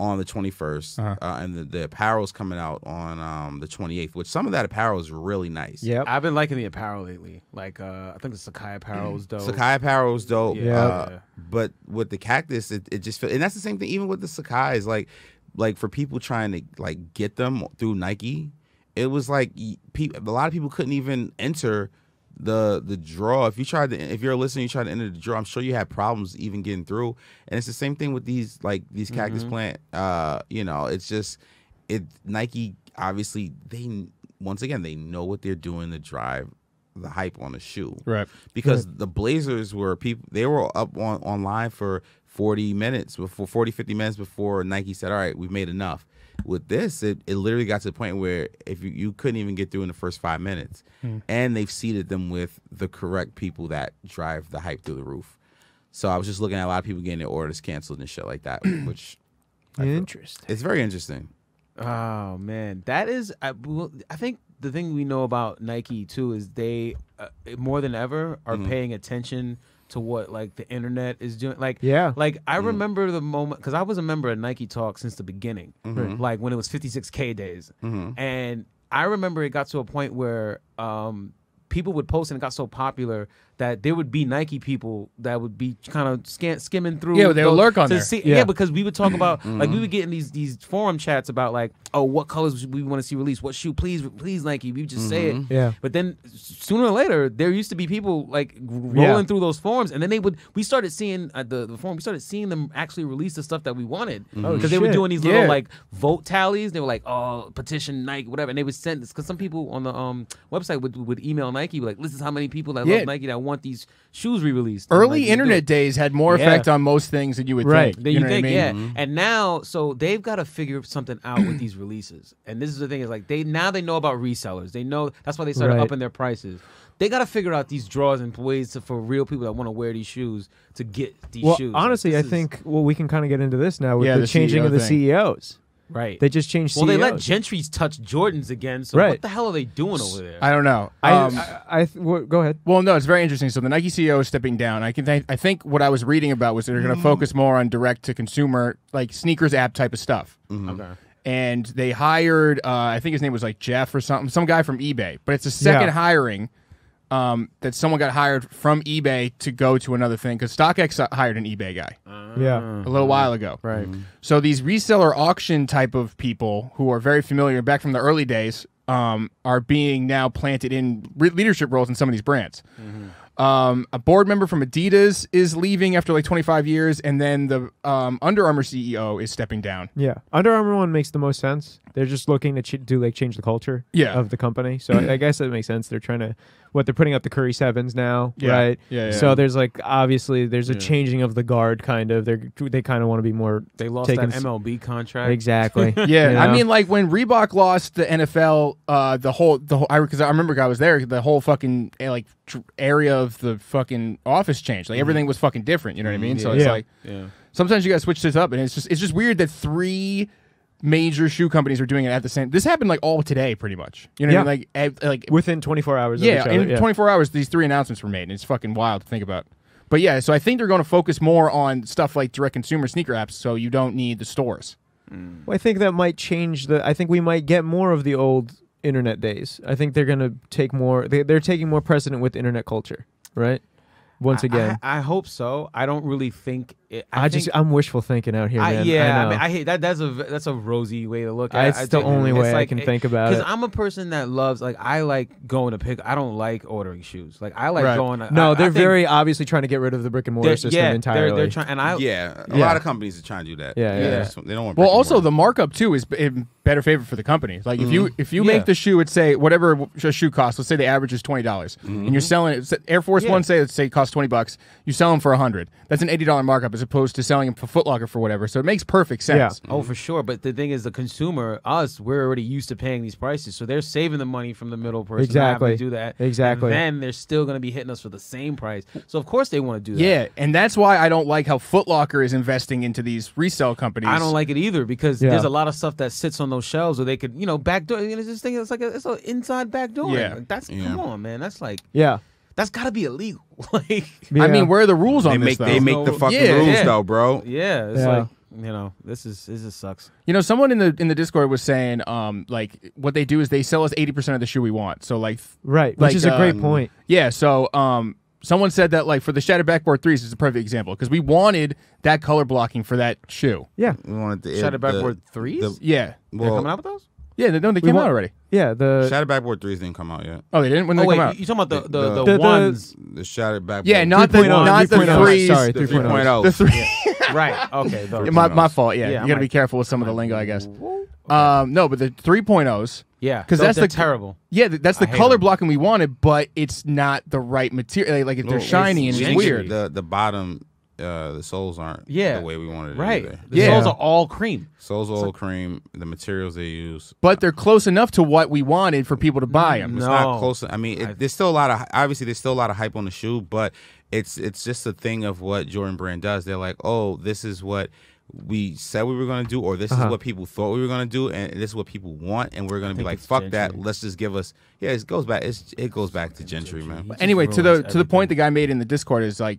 on the 21st, Uh-huh. uh, and the, the apparel is coming out on um the 28th. Which some of that apparel is really nice. Yep. I've been liking the apparel lately. Like uh, I think the Sacai apparel was dope. Sacai apparel is dope. Yeah. uh, Yeah. but with the cactus, it, it just feel, and that's the same thing. Even with the Sacai, is like like for people trying to like get them through Nike, it was like y- pe- a lot of people couldn't even enter the the draw. If you tried to, if you're a listener, you tried to enter the draw. I'm sure you had problems even getting through. And it's the same thing with these like these cactus plant. Uh, you know, it's just it Nike obviously they once again they know what they're doing to drive the hype on the shoe Right. because the Blazers were people they were up on online for 40 minutes before 40 50 minutes before Nike said all right we've made enough with this it, it literally got to the point where if you, you couldn't even get through in the first five minutes and they've seated them with the correct people that drive the hype through the roof so I was just looking at a lot of people getting their orders canceled and shit like that which Interesting. it's very interesting Oh man, that is. I, well, I think the thing we know about Nike too is they uh, more than ever are Mm-hmm. paying attention to what like the internet is doing. Like Yeah. like I Mm-hmm. remember the moment because I was a member of Nike Talk since the beginning, Mm-hmm. like when it was 56k days, and I remember it got to a point where um, people would post and it got so popular that there would be Nike people that would be kind of scan- skimming through. Yeah, they would lurk on there. see- Yeah. yeah, because we would talk about Mm-hmm. like we would get in these these forum chats about like oh what colors we want to see released what shoe please please Nike we would just say Mm-hmm. it Yeah. but then sooner or later there used to be people like rolling Yeah. through those forums and then they would we started seeing at the, the forum we started seeing them actually release the stuff that we wanted Oh, because they were doing these little Yeah. like vote tallies they were like oh petition Nike whatever and they would send this because some people on the um website would, would email Nike like this is how many people that Yeah. love Nike that want these shoes re-released Early like, internet days had more Yeah. effect on most things than you would Right. think. That you, know what I mean? yeah. Mm-hmm. And now, so they've got to figure something out with these releases. And this is the thing is like they now they know about resellers. They know that's why they started Right. upping their prices. They got to figure out these draws and ways to, for real people that want to wear these shoes to get these Well, shoes. Like, honestly, I is- think well we can kind of get into this now with Yeah, the, the changing CEO of the thing. CEOs. Right. They just changed well, CEOs. they let Gentry's touch Jordans again. So Right. what the hell are they doing over there? I don't know. I, Um, I, I th- wh- go ahead. Well, no, it's very interesting. So the Nike CEO is stepping down. I can th- I think what I was reading about was they're going to focus more on direct to consumer, like sneakers app type of stuff. okay. And they hired, uh, I think his name was like Jeff or something, some guy from eBay. But it's a second Yeah. hiring um, that someone got hired from eBay to go to another thing because StockX hired an eBay guy yeah. a little while ago. Right. So these reseller auction type of people who are very familiar back from the early days um, are being now planted in re- leadership roles in some of these brands. Um, a board member from Adidas is leaving after like 25 years, and then the um, Under Armour CEO is stepping down. Yeah. Under Armour one makes the most sense. They're just looking to ch- do like change the culture Yeah. of the company. So I, I guess that makes sense. They're trying to what they're putting up the Curry sevens now, Yeah. right? Yeah, yeah. So there's like obviously there's a Yeah. changing of the guard kind of. They're they kind of want to be more They lost taking that MLB contract. exactly. Yeah, you I mean, like when Reebok lost the NFL, uh, the whole the whole I because I remember I was there. The whole fucking eh, like tr- area of the fucking office changed. Like everything was fucking different. You know what I mean? So it's Yeah. like Yeah. sometimes you gotta switch this up, and it's just it's just weird that three major shoe companies are doing it at the same. This happened like all today, pretty much. You know, what I mean? like ev- like within 24 hours. yeah, of each other. in yeah. 24 hours, these three announcements were made, and it's fucking wild to think about. But yeah, so I think they're going to focus more on stuff like direct consumer sneaker apps, so you don't need the stores. Mm. Well, I think that might change the. I think we might get more of the old internet days. I think they're going to take more. They, they're taking more precedent with internet culture, right? Once again, I, I hope so. I don't really think. It, I, I, just I'm wishful thinking out here, I, man. yeah, I, I, mean, I hate that. That's a that's a rosy way to look I- at. it. it's I the think only it's way I can it- think about it. Because. I'm a person that loves like I like going to pick. I don't like ordering shoes. Like I like Right. going. To, no, I- I they're think very obviously trying to get rid of the brick and mortar they're- system yeah, entirely. They're, they're trying, and I yeah a Yeah. lot of companies are trying to do that Yeah, yeah, They yeah. just- they don't want Well, also the markup too is in better favor for the company. Like if you mm-hmm. if you Yeah. make the shoe at say whatever a shoe costs, let's say the average is twenty dollars, and mm-hmm. you're selling it. Air Force One say let's say it costs cost twenty bucks. You sell them for a hundred. That's an eighty dollar markup as opposed to selling them for Foot Locker for whatever. So it makes perfect sense. Oh, for sure. But the thing is, the consumer, us, we're already used to paying these prices, so they're saving the money from the middle person. Exactly. to do that. Exactly. And then they're still going to be hitting us for the same price. So of course they want to do that. Yeah, and that's why I don't like how Foot Locker is investing into these resale companies. I don't like it either because Yeah. there's a lot of stuff that sits on those shelves where they could, you know, backdoor. You know, this thing it's like a, it's an inside backdoor. Yeah. Like, that's Yeah. come on, man. That's like Yeah. That's got to be illegal. like, yeah. I mean, where are the rules on They this? make though? they make the No- fucking Yeah, rules yeah. though, bro. yeah, it's Yeah. like you know, this is this just sucks. You know, someone in the in the Discord was saying, um, like what they do is they sell us eighty percent of the shoe we want. So like, right, which like, is a great um, point. yeah. So um, someone said that like for the Shattered Backboard threes is a perfect example because we wanted that color blocking for that shoe. Yeah. We wanted the Shattered the- Backboard threes? the- Yeah, They're well, coming out with those? Yeah. They, no, they came want- out already. Yeah. The Shattered Backboard threes didn't come out yet. Oh, they didn't when they Oh wait, come out. you talking about the the, The- the, The- the- ones? The Shattered Backboard. Yeah, not the 3.0, not the 3.0, threes. sorry, the 3.0. 3.0. The three. right. Okay. those. my, 3.0s. my fault. Yeah, Yeah, you I'm got to be careful with some of the lingo, I guess. Um, no, but the 3.0s. Yeah, 'Cause those- that's they're the- terrible. Yeah, that's the color them. blocking we wanted, but it's not the right material. Like, if they're shiny and it's it's weird. The the bottom, uh, the soles aren't Yeah. the way we wanted it. Right. Either. The Yeah. soles are all cream. Soles are all cream. The materials they use. but they're close enough to what we wanted for people to buy them. It's No. not close. I mean, it, there's still a lot of obviously there's still a lot of hype on the shoe, but it's it's just a thing of what Jordan Brand does. They're like, oh, this is what we said we were going to do, or this Uh-huh. is what people thought we were going to do, and this is what people want, and we're going to be like, it's fuck that. Let's just give us. Yeah, it goes back. It's, it goes back to gentry, man. Just Anyway, to the ruins to the point the guy made in the Discord is like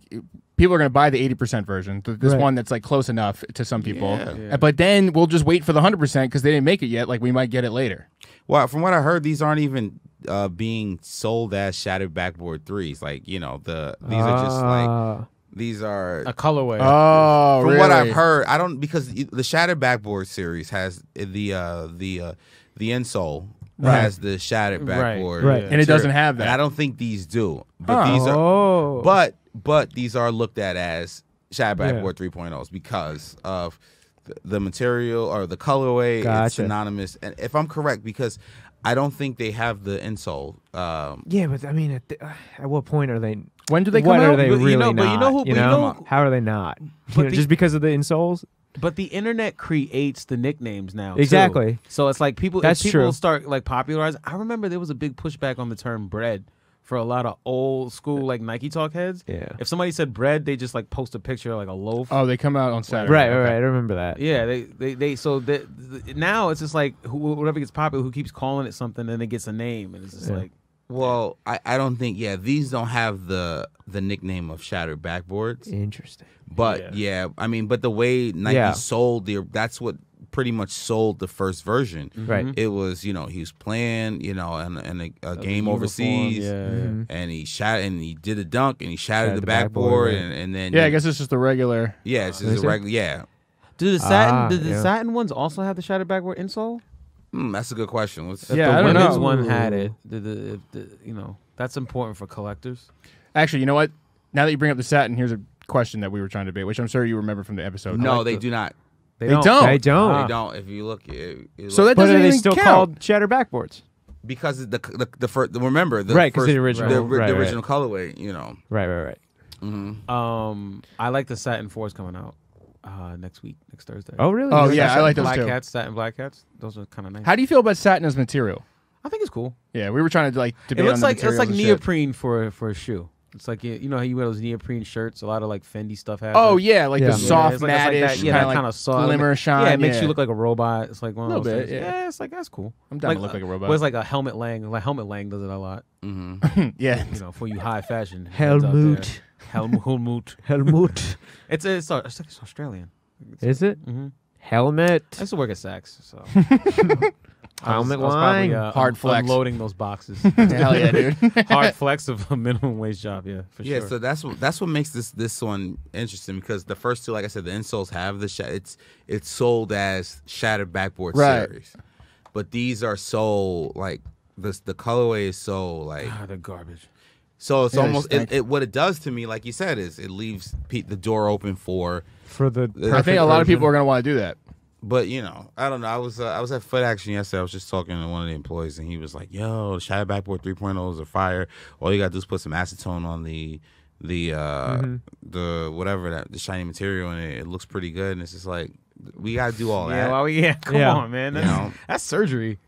people are going to buy the eighty percent version, th- this Right. one that's like close enough to some people. Yeah. Yeah. But then we'll just wait for the hundred percent because they didn't make it yet. Like we might get it later. Well, from what I heard, these aren't even uh, being sold as shattered backboard threes. Like you know, the these are just like Ah. these are a colorway. Oh, from what I've heard, I don't because the Shattered Backboard series has the uh the uh the insole Right. has the Shattered Right, Backboard, right. And it doesn't have that. And I don't think these do, but these are oh. but but these are looked at as Shattered Yeah. Backboard 3.0s because of the, the material or the colorway. It's Gotcha. synonymous, and if I'm correct, because I don't think they have the insole. Um, yeah, but I mean, at, the, at what point are they? When do they what come are out? they But you really know- not? but you know who- you know? know- how are they not? You know, the- just because of the insoles? But the internet creates the nicknames now. too. Exactly. So it's like people. That's if people true. start like popularizing. I remember there was a big pushback on the term bread for a lot of old school like Nike talk heads. Yeah. If somebody said bread, they just like post a picture of like a loaf. Oh, they come out on Saturday. Right, right, Okay. right. I remember that. Yeah, they they, they so the, the, now it's just like who, whatever gets popular, who keeps calling it something, then it gets a name, and it's just Yeah. like well, I, I don't think yeah these don't have the the nickname of Shattered Backboards. Interesting. But yeah. I mean, but the way Nike Yeah. sold their that's what pretty much sold the first version. Right. Mhm. It was, you know, he was playing, you know, and and a, a game uniform, overseas, Yeah, Mhm. and he shot and he did a dunk and he shattered Shattered the the backboard, backboard, right. and, and then Yeah, I guess it's just the regular. yeah, it's Is just a regular yeah. Do the satin? Ah, did the yeah. satin ones also have the shattered backboard insole? Hmm, that's a good question. Let's, If Yeah, the I don't women's know. one had it. The, the, the, you know, that's important for collectors. Actually, you know what? Now that you bring up the satin, here's a question that we were trying to debate, which I'm sure you remember from the episode. no, like they the- do not. They, They don't. don't. They don't. Ah. They don't. If you look, it, it So look- that But doesn't are they even still count. called shatter backboards? because the the the first remember the Right, 'cause first, the original- the, right, the right. colorway, you know. Right, right, right. hmm Um, I like the satin fours coming out uh, next week, next Thursday. Oh, really? Oh, yeah, I like those black too. cats, satin black cats. Those are kind of nice. How do you feel about satin as material? I think it's cool. Yeah, we were trying to like It debate looks on the like it's materials like and shit. neoprene for for a shoe. It's like you you know how you wear those neoprene shirts. A lot of like Fendi stuff has. Oh it. yeah, like Yeah. the Yeah, soft, it's like, it's like yeah, kind of like soft glimmer shine. Yeah, it makes yeah. you look like a robot. It's like one of Little those bit, things. yeah. it's like that's cool. I'm down to look like a robot. Was like a helmet lang. Like helmet lang does it a lot. hmm yeah. You know, for you high fashion. Helmut. Helmut. Helmut. Helmut. It's it's, it's, it's Australian. Is it? hmm Helmet. I used to work at Saks, so I was, Helmet I was probably, line. uh, Hard un- flex. unloading those boxes. Hell yeah, dude. Hard flex of a minimum wage job. Yeah, for Yeah, sure. so that's what that's what makes this this one interesting because the first two, like I said, the insoles have the sh- it's it's sold as shattered backboard Right. series, but these are so like this the colorway is so like ah, the garbage. so it's Yeah, they almost stink. it, it, what it does to me, like you said, is it leaves pe- the door open for. For the. I I think a lot of people are gonna want to do that. But you know, I don't know. I was uh, I was at Foot Action yesterday. I was just talking to one of the employees, and he was like, "Yo, Shadow Backboard 3.0s are fire. All you gotta do is put some acetone on the the uh Mhm. the whatever that the shiny material and it, it looks pretty good and it's just like we gotta do all Yeah, that. well, yeah. Come Yeah. on, man. You That's, know? that's surgery.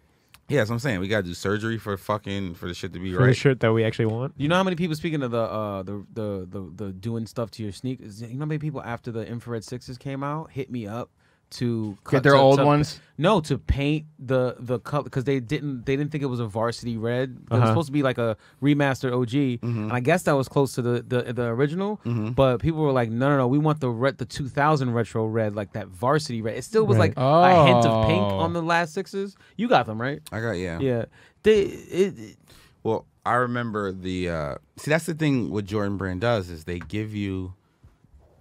yeah, that's what I'm saying. We gotta do surgery for fucking for the shit to be For the right. shirt that we actually want. You know how many people speaking of the uh the the the, the doing stuff to your sneakers? You know how many people after the infrared sixes came out hit me up to cut Get their to- old to- ones. No, to paint the the color because they didn't they didn't think it was a varsity red. It was Uh-huh. supposed to be like a remastered OG, Mm-hmm. and I guess that was close to the the, the original. But people were like, no, no, no, we want the red, the 2000 retro red, like that varsity red. It still was Right. like a hint of pink Oh. on the last sixes. You got them right? I got yeah. Yeah. They it, it- Well, I remember the uh see that's the thing what Jordan Brand does is they give you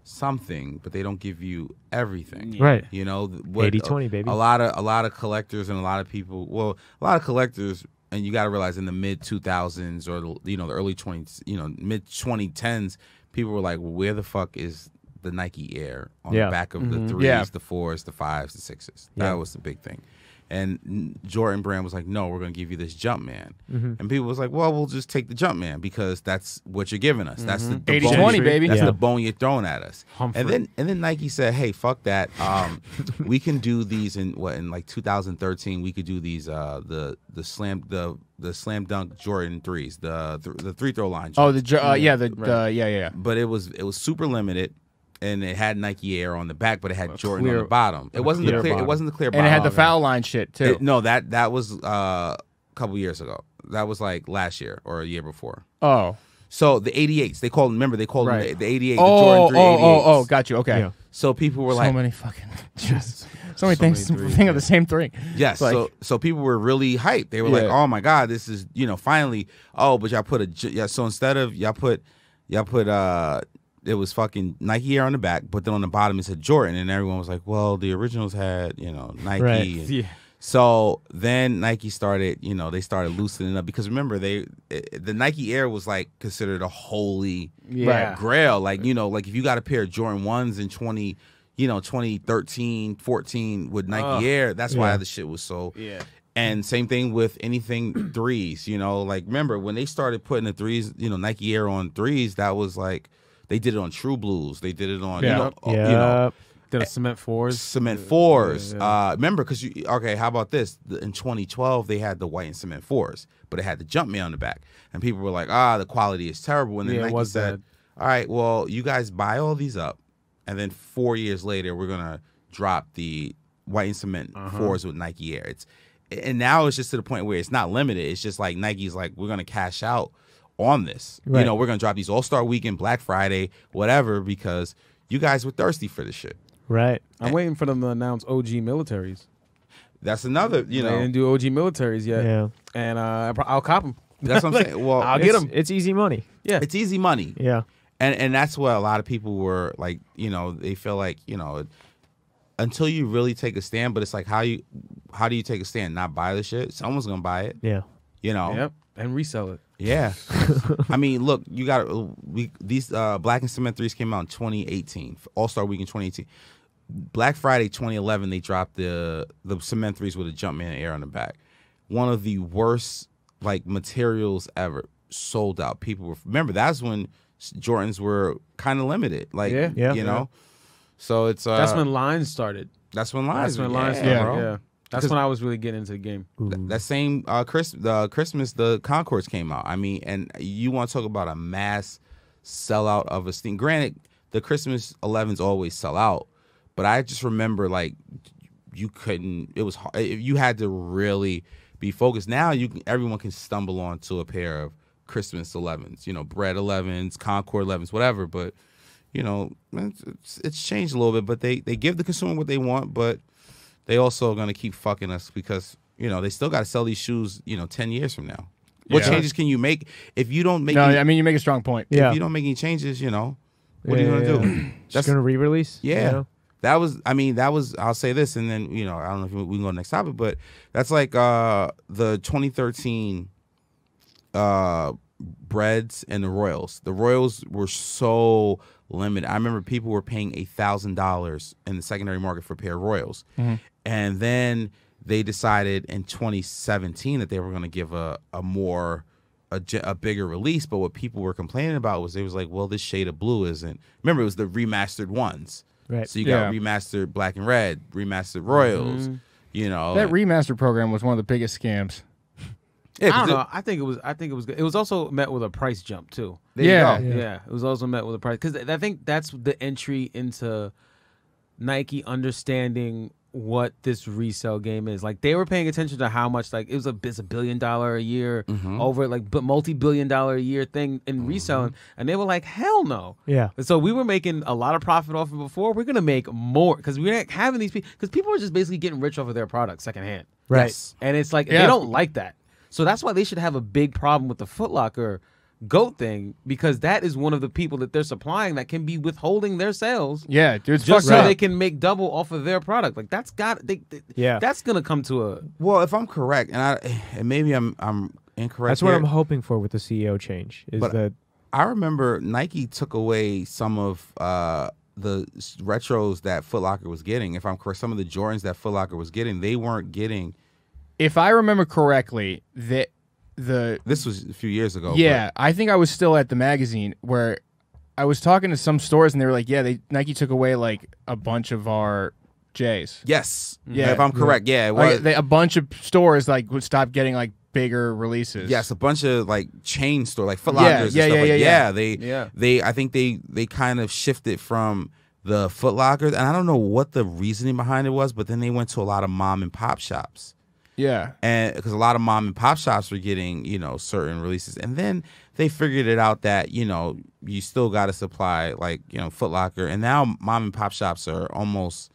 something, but they don't give you everything. Right. You know, th- what uh, 80-20, baby. A lot of a lot of collectors and a lot of people. Well, a lot of collectors, and you got to realize in the mid two thousands or you know the early twenties, you know mid twenty tens, people were like, well, "Where the fuck is the Nike Air on Yeah. the back of the mm-hmm. threes, Yeah. the fours, the fives, the sixes? Yeah. That was the big thing." And Jordan Brand was like, "No, we're going to give you this Jumpman." Mm-hmm. And people was like, "Well, we'll just take the Jumpman because that's what you're giving us. That's the, the 80-20, bone you- baby. That's Yeah. the bone you're throwing at us." Humphrey. And then and then Nike said, "Hey, fuck that. Um, we can do these in what in like 2013. We could do these uh the the slam the the slam dunk Jordan threes the th- the free throw line. Oh, the uh, yeah, the Right. uh, yeah, yeah, yeah. but it was it was super limited." And it had Nike Air on the back, but it had Jordan on the bottom. It wasn't clear the clear. It wasn't the clear. And it had the foul line shit too. It- no, that that was uh, a couple years ago. That was like last year or a year before. oh, So the 88s, they called. Remember, they called Right. them the, the 88, oh, the Jordan 3 oh, 88s. oh, oh, got you. Okay. Yeah. So people were so like, so many fucking, just so many things. many threes, think of the same three. yes. Like- so so people were really hyped. They were like, oh my god, this is you know finally. Oh, but y'all put a yeah. So instead of y'all put y'all put uh. It was fucking Nike Air on the back, but then on the bottom it said Jordan, and everyone was like, "Well, the originals had, you know, Nike." Right. and- yeah. So then Nike started, you know, they started loosening up because remember they eh, the Nike Air was like considered a holy Yeah. grail. Like, you know, like if you got a pair of Jordan 1s in 20, you know, 2013, 14 with Nike. Air, that's why the shit was so Yeah. and same thing with anything threes, you know, like remember when they started putting the threes, you know, Nike Air on threes, that was like they did it on True Blues, they did it on you know, uh, Yeah. you know, Did a cement fours. cement fours. Yeah, yeah. Uh, remember, because you okay? How about this? In 2012, they had the white and cement fours, but it had the Jumpman on the back, and people were like, "Ah, the quality is terrible." And then Yeah, Nike was said, bad. "All right, well, you guys buy all these up, and then four years later, we're gonna drop the white and cement Uh-huh. fours with Nike Air." It's and now it's just to the point where it's not limited. It's just like Nike's like, "We're gonna cash out." On this, you know, we're gonna drop these All Star Weekend, Black Friday, whatever, because you guys were thirsty for this shit. Right. I'm waiting for them to announce OG militaries. That's another, you know, they know, didn't do OG militaries yet, Yeah. and uh, I pro- I'll cop them. That's what I'm saying. Well, I'll get them. It's easy money. Yeah, it's easy money, Yeah. and and that's what a lot of people were like. You know, they feel like you know, until you really take a stand. But it's like how you how do you take a stand? Not buy the shit. Someone's gonna buy it. Yeah. You know. yep, and resell it. Yeah. I mean, look, you got we these uh, Black and Cement threes came out in 2018, All Star Week in 2018. Black Friday 2011, they dropped the the cement threes with a Jumpman Air on the back. One of the worst like materials ever. Sold out. People were remember that's when Jordans were kind of limited. Like Yeah. Yeah. you know. So it's uh, That's when lines started. that's when lines. That's when lines yeah, started. bro. Yeah, that's when I was really getting into the game. Th- that same uh Chris the Christmas the Concords came out. I mean, and you want to talk about a mass sellout of a steam. Granted, the Christmas 11s always sell out, but I just remember like you couldn't. It was hard. You had to really be focused. Now you can, everyone can stumble onto a pair of Christmas 11s. You know, bread 11s, Concord 11s, whatever. But you know, it's, it's, it's changed a little bit. But they they give the consumer what they want, but they also are gonna keep fucking us because you know they still got to sell these shoes. You know, ten years from now. What Yeah. changes can you make if you don't make? No, any, I mean you make a strong point. Yeah. if you don't make any changes, you know, what are you gonna yeah, do? Just gonna re-release. you Yeah. know? That was, I mean, that was. I'll say this, and then you know, I don't know if we can go to the next topic, but that's like uh the 2013 uh breads and the Royals. The Royals were so limited. I remember people were paying a thousand dollars in the secondary market for a pair of Royals, and then they decided in 2017 that they were going to give a a more a, a bigger release. But what people were complaining about was they was like, well, this shade of blue isn't. Remember, it was the remastered ones. Right. So you got Yeah. remastered black and red, remastered royals. Mm-hmm. You know That remaster program was one of the biggest scams. Yeah, I 'cause don't it- know. I think it was. I think it was. good. It was also met with a price jump too. there you Yeah. go. Yeah. Yeah. it was also met with a price because I think that's the entry into Nike understanding what this resale game is. Like they were paying attention to how much like it was a it's a billion dollar a year Mhm. over like but multi billion dollar a year thing in reselling, and they were like hell no. Yeah. And so we were making a lot of profit off of before. We're gonna make more because we're not having these people because people are just basically getting rich off of their products secondhand. Right. Yes. And it's like Yeah. they don't like that. So that's why they should have a big problem with the Footlocker goat thing because that is one of the people that they're supplying that can be withholding their sales Yeah, dude, it's just so up. they can make double off of their product. Like that's got they, they- Yeah. that's gonna come to a Well, if I'm correct, and I and maybe I'm I'm incorrect. That's what I'm hoping for with the CEO change. Is But- that I remember Nike took away some of uh, the retros that Foot Locker was getting. If I'm correct, some of the Jordans that Foot Locker was getting, they weren't getting. if I remember correctly, that the This was a few years ago. yeah, I think I was still at the magazine where I was talking to some stores and they were like, "Yeah, they Nike took away like a bunch of our J's." yes. Yeah. If I'm correct, yeah, Like, they, a bunch of stores like would stop getting like bigger releases. Yes, a bunch of like chain store, like Foot Yeah, Lockers. yeah, and stuff yeah, like, yeah, yeah. They, Yeah. they. I think they they kind of shifted from the Foot Lockers, and I don't know what the reasoning behind it was, but then they went to a lot of mom and pop shops. Yeah, and because a lot of mom and pop shops were getting you know certain releases and then they figured it out that you know you still got to supply like you know Foot Locker and now mom and pop shops are almost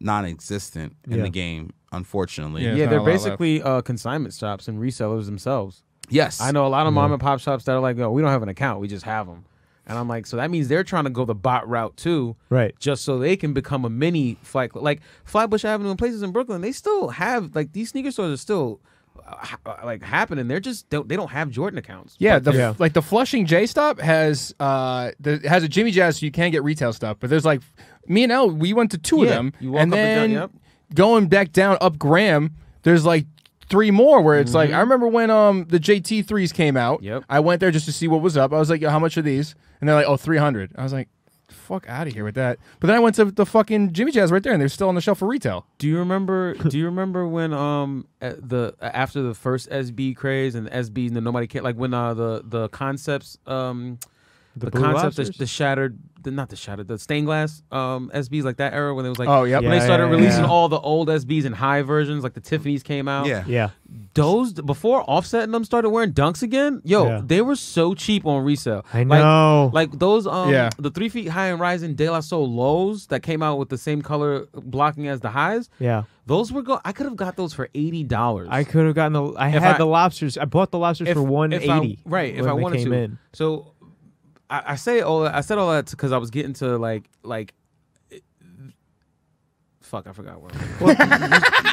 non-existent in Yeah. the game unfortunately Yeah. Yeah. They're a lot left. basically uh, consignment shops and resellers themselves. yes I know a lot of mom and pop shops that are like, "Oh, we don't have an account. We just have them," and I'm like, so that means they're trying to go the bot route too. right? just so they can become a mini flight. Like Flatbush Avenue and places in Brooklyn, they still have like these sneaker stores are still uh, ha- like happening. They're just don't, they don't have Jordan accounts. yeah. The Yeah. like the Flushing J Stop has uh the, has a Jimmy Jazz, so you can get retail stuff. But there's like me and El, we went to two of them, you walk and up and down, yep. going back down up Graham, there's like three more where it's like Mhm. I remember when um the JT threes came out. Yep. I went there just to see what was up. I was like, Yo, how much are these? And they're like, oh, 300. I was like, fuck out of here with that. But then I went to the fucking Jimmy Jazz right there, and they're still on the shelf for retail. Do you remember? do you remember when um the after the first SB craze and the SB and nobody cared like when uh the the concepts um the, Blue concept the, the shattered the not the shattered the stained glass um SBs like that era when it was like oh, yep. when they started yeah, releasing yeah. all the old SBs in high versions like the Tiffany's came out yeah Yeah. those before Offset and them started wearing dunks again. Yo, Yeah. they were so cheap on resale. I Like- know. Like, those, um, Yeah. the three feet high and rising De La Soul lows that came out with the same color blocking as the highs. yeah. Those were go. I could have got those for eighty dollars. I could have gotten the. I If had I- the lobsters. I bought the lobsters if- for one if I- eighty. right, if when I they wanted came to. in. So, I, I say all. that- I said all that because I was getting to like like. Fuck, I forgot what.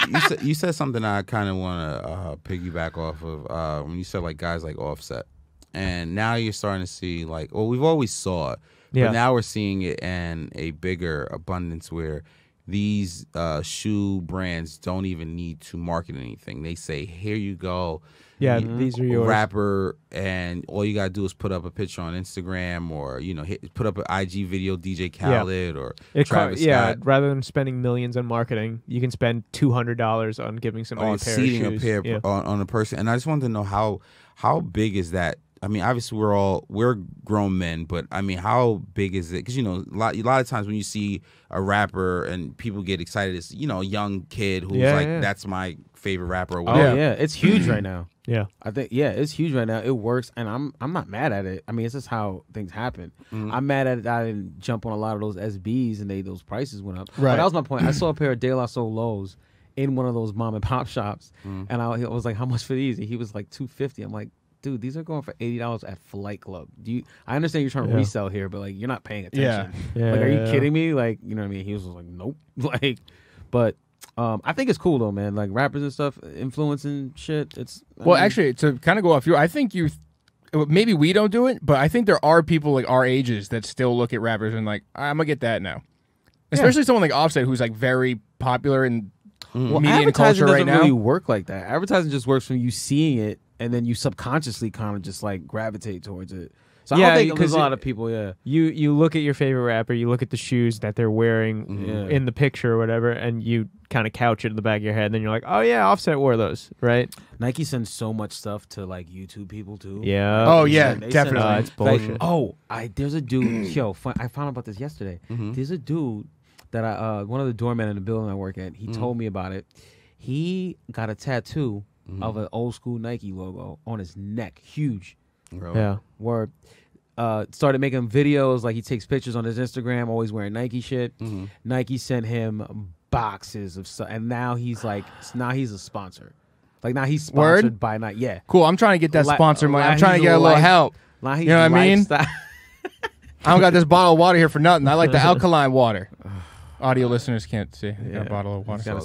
you, said, you said something I kind of want to uh, piggyback off of uh, when you said like guys like Offset, and now you're starting to see like well we've always saw it, Yeah. but now we're seeing it in a bigger abundance where these uh, shoe brands don't even need to market anything. They say here you go, Yeah, you- these are yours. rapper, and all you gotta do is put up a picture on Instagram or you know hit, put up an IG video, DJ Khaled or It co- Travis yeah, Scott. rather than spending millions on marketing, you can spend two hundred dollars on giving somebody on a pair seating of a shoes. pair yeah. on, on a person and i just wanted to know how how big is that i mean obviously we're all we're grown men but i mean how big is it because you know a lot, a lot of times when you see a rapper and people get excited it's you know a young kid who's Yeah, like yeah. that's my favorite rapper or Oh whatever yeah, it's huge right now. yeah, I think yeah, it's huge right now. It works, and I'm I'm not mad at it. I mean, it's just how things happen. Mhm. I'm mad at it. I didn't jump on a lot of those SBs, and they those prices went up. Right. But that was my point. I saw a pair of De La Soul lows in one of those mom and pop shops, Mhm. and I, I was like, "How much for these?" And he was like, 250 I'm like, "Dude, these are going for eighty dollars at Flight Club." Do you? I understand you're trying to Yeah. resell here, but like, you're not paying attention. yeah. Like, are you yeah. kidding me? Like, you know what I mean? He was like, nope. like, but um, I think it's cool though, man. Like rappers and stuff influencing shit. It's I Well, mean, actually, to kind of go off you, I think you. Maybe we don't do it, but I think there are people like our ages that still look at rappers and like, I'm gonna get that now. Especially someone like Offset, who's like very popular in Mm. well, media and culture right now. really work like that. Advertising just works from you seeing it and then you subconsciously kind of just like gravitate towards it. So I Yeah, don't think there's because a lot of people. Yeah, You you look at your favorite rapper, you look at the shoes that they're wearing Mhm. Yeah. in the picture or whatever, and you kind of couch it in the back of your head. And then you're like, oh yeah, Offset wore those, right? Nike sends so much stuff to like YouTube people too. Yeah. Oh, They yeah, send- send, definitely. uh, it's like, bullshit. oh, I there's a dude. yo, fun, I found out about this yesterday. Mhm. There's a dude that I uh one of the doormen in the building I work at. He Mhm. told me about it. He got a tattoo Mhm. of an old school Nike logo on his neck, huge. Really? Yeah. Where uh started making videos like he takes pictures on his Instagram, always wearing Nike shit. Mhm. Nike sent him boxes of stuff, and now he's like now he's a sponsor. Like now he's Word? sponsored by Nike. Yeah. Cool. I'm trying to get that Li- sponsor money. I'm trying to get a little like- help. He's You know what I mean? I don't got this bottle of water here for nothing. I like the alkaline water. Audio listeners can't see. I got Yeah. a bottle of water.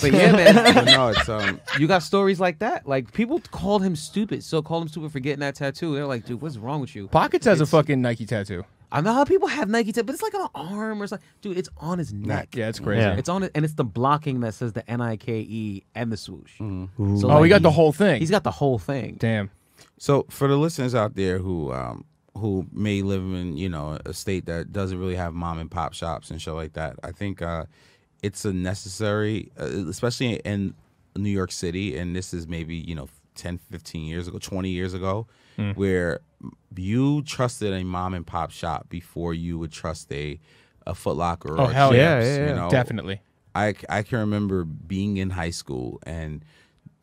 But yeah, man. But no, it's um. You got stories like that. Like people called him stupid. So called him stupid for getting that tattoo. They're like, dude, what's wrong with you? Pockets has a fucking Nike tattoo. I know how people have Nike tattoo, but it's like on an arm or something. Dude, it's on his neck. Yeah, it's crazy. Yeah. It's on it, and it's the blocking that says the N I K E and the swoosh. mhm. So Oh, like, we got the whole thing. He's got the whole thing. Damn. So for the listeners out there who um who may live in you know a state that doesn't really have mom and pop shops and shit like that, I think uh, it's a necessary, uh, especially in New York City, and this is maybe you know 10, 15 years ago, twenty years ago, where you trusted a mom and pop shop before you would trust a a Foot Locker or Oh, a hell yeah. Yeah, yeah, you know? Definitely. I, I can remember being in high school and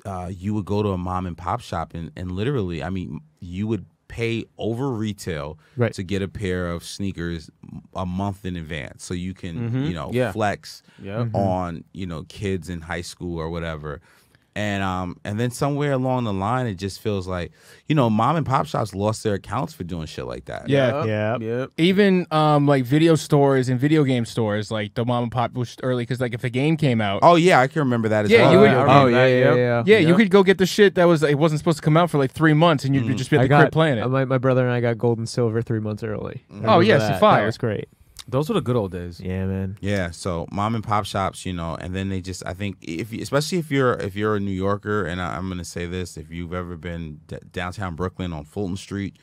uh, you would go to a mom and pop shop and, and literally, I mean, you would pay over retail Right. to get a pair of sneakers a month in advance so you can, Mhm. you know, Yeah. flex Yep. on, you know, kids in high school or whatever. And um and then somewhere along the line it just feels like, you know, mom and pop shops lost their accounts for doing shit like that. Yeah. Yeah. Yep. Even um like video stores and video game stores, like the mom and pop was early because like if a game came out, Oh yeah, I can remember that as Yeah, well. you would- Oh remember yeah, that, yeah, yeah. yeah, you could go get the shit that was it wasn't supposed to come out for like three months, and you'd Mhm. just be at the got crib playing it. uh, my, my brother and I got gold and silver three months early. I Oh, remember yes, that. fire. That was great. Those were the good old days. Yeah, man. Yeah, so mom and pop shops, you know, and then they just I think if especially if you're if you're a New Yorker, and I, I'm gonna say this, if you've ever been d- downtown Brooklyn on Fulton Street,